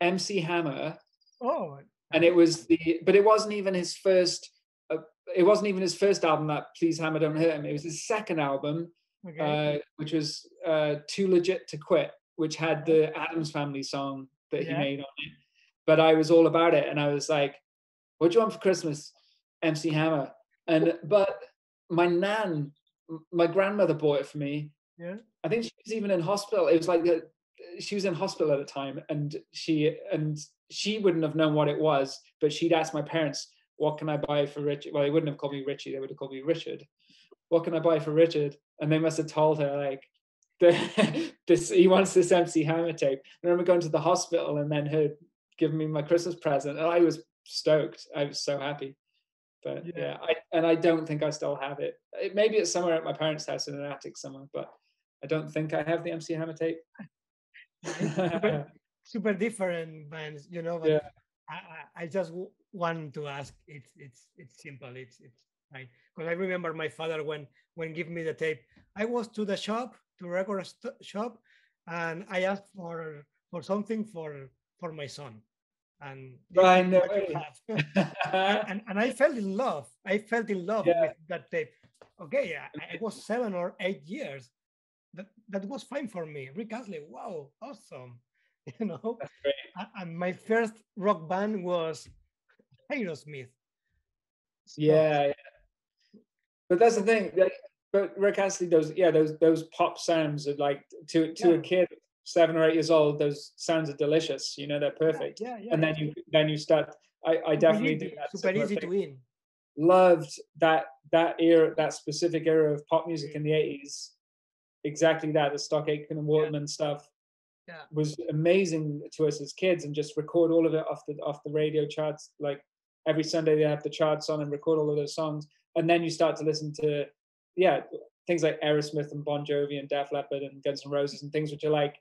MC Hammer, oh, and it was the, but it wasn't even his first. Uh, it wasn't even his first album. That Please Hammer Don't Hurt Him. It was his second album, okay. uh, which was uh, Too Legit to Quit, which had the Addams Family song that he Yeah. made on it. But I was all about it, and I was like, "What do you want for Christmas, MC Hammer?" And but my nan, my grandmother bought it for me. yeah. I think she was even in hospital. It was like a, she was in hospital at the time, and she and she wouldn't have known what it was, but she'd asked my parents, "What can I buy for Richard?" Well, they wouldn't have called me Richey; they would have called me Richard. What can I buy for Richard? And they must have told her like, "This he wants this MC Hammer tape." And I remember going to the hospital and then her giving me my Christmas present, and I was stoked. I was so happy. But Yeah. yeah, I, and I don't think I still have it. it. Maybe it's somewhere at my parents' house in an attic somewhere, but I don't think I have the MC Hammer tape. super, super different bands, you know. But Yeah. I, I, just w- want to ask. It's it's it's simple. It's it's fine. Because I remember my father when when give me the tape. I was to the shop to record st- shop, and I asked for for something for for my son, and Right, no what you way. have. and and I felt in love. I felt in love Yeah. with that tape. Okay, I, I was seven or eight years. That that was fine for me. Rick Astley, wow, awesome. You know, That's great. And my first rock band was Aerosmith. So, Yeah, yeah. But that's the thing. But Rick Astley, those yeah, those those pop sounds are like to to a kid seven or eight years old. Those sounds are delicious. You know, they're perfect. Yeah, yeah. And then you then you start. I, I definitely easy, do that. super easy to win. loved that that era, that specific era of pop music in the eighties. Exactly that, the Stock Aitken and Waterman stuff Yeah. was amazing to us as kids, and just record all of it off the off the radio charts. Like every Sunday, they have the charts on and record all of those songs, and then you start to listen to, yeah, things like Aerosmith and Bon Jovi and Def Leppard and Guns N' Roses and things which are like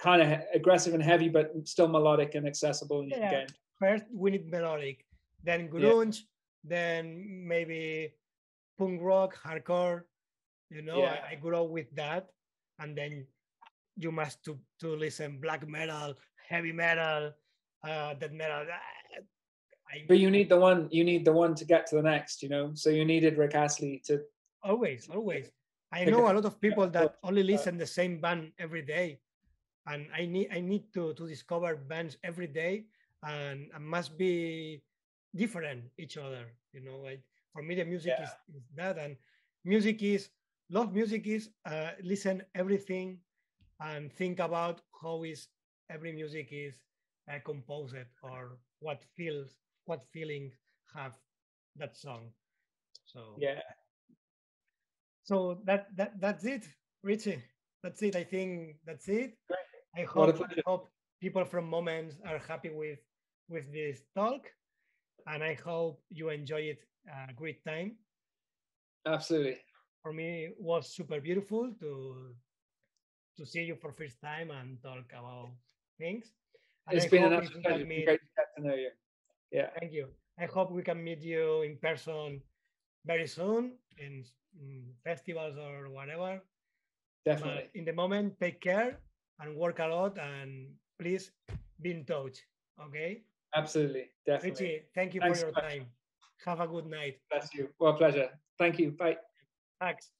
kind of aggressive and heavy, but still melodic and accessible. And you can Yeah. get. First, we need melodic, then grunge, then maybe punk rock, hardcore. You know, Yeah. I, I grew up with that, and then you must to to listen black metal, heavy metal, uh, death metal. I, But you need the one. You need the one to get to the next. You know, so you needed Rick Astley to always, always. I know a- a lot of people that only uh, listen the same band every day, and I need I need to to discover bands every day, and, and must be different each other. You know, like for me the music Yeah. is, is that, and music is love. Music is uh, listen everything, and think about how is every music is uh, composed or what feels what feelings have that song. So yeah. so that that that's it, Richey. That's it. I think that's it. I hope, I hope people from Moments are happy with with this talk, and I hope you enjoy it a great time. Absolutely. For me, it was super beautiful to to see you for first time and talk about things. And it's I been an absolute pleasure. Meet, great to to know you. Yeah. Thank you. I hope we can meet you in person very soon in, in festivals or whatever. Definitely. But in the moment, take care and work a lot and please be in touch. Okay? Absolutely. Definitely. Richey, thank you Thanks for your time. Have a good night. Bless you. Well, pleasure. Thank you. Bye. Thanks.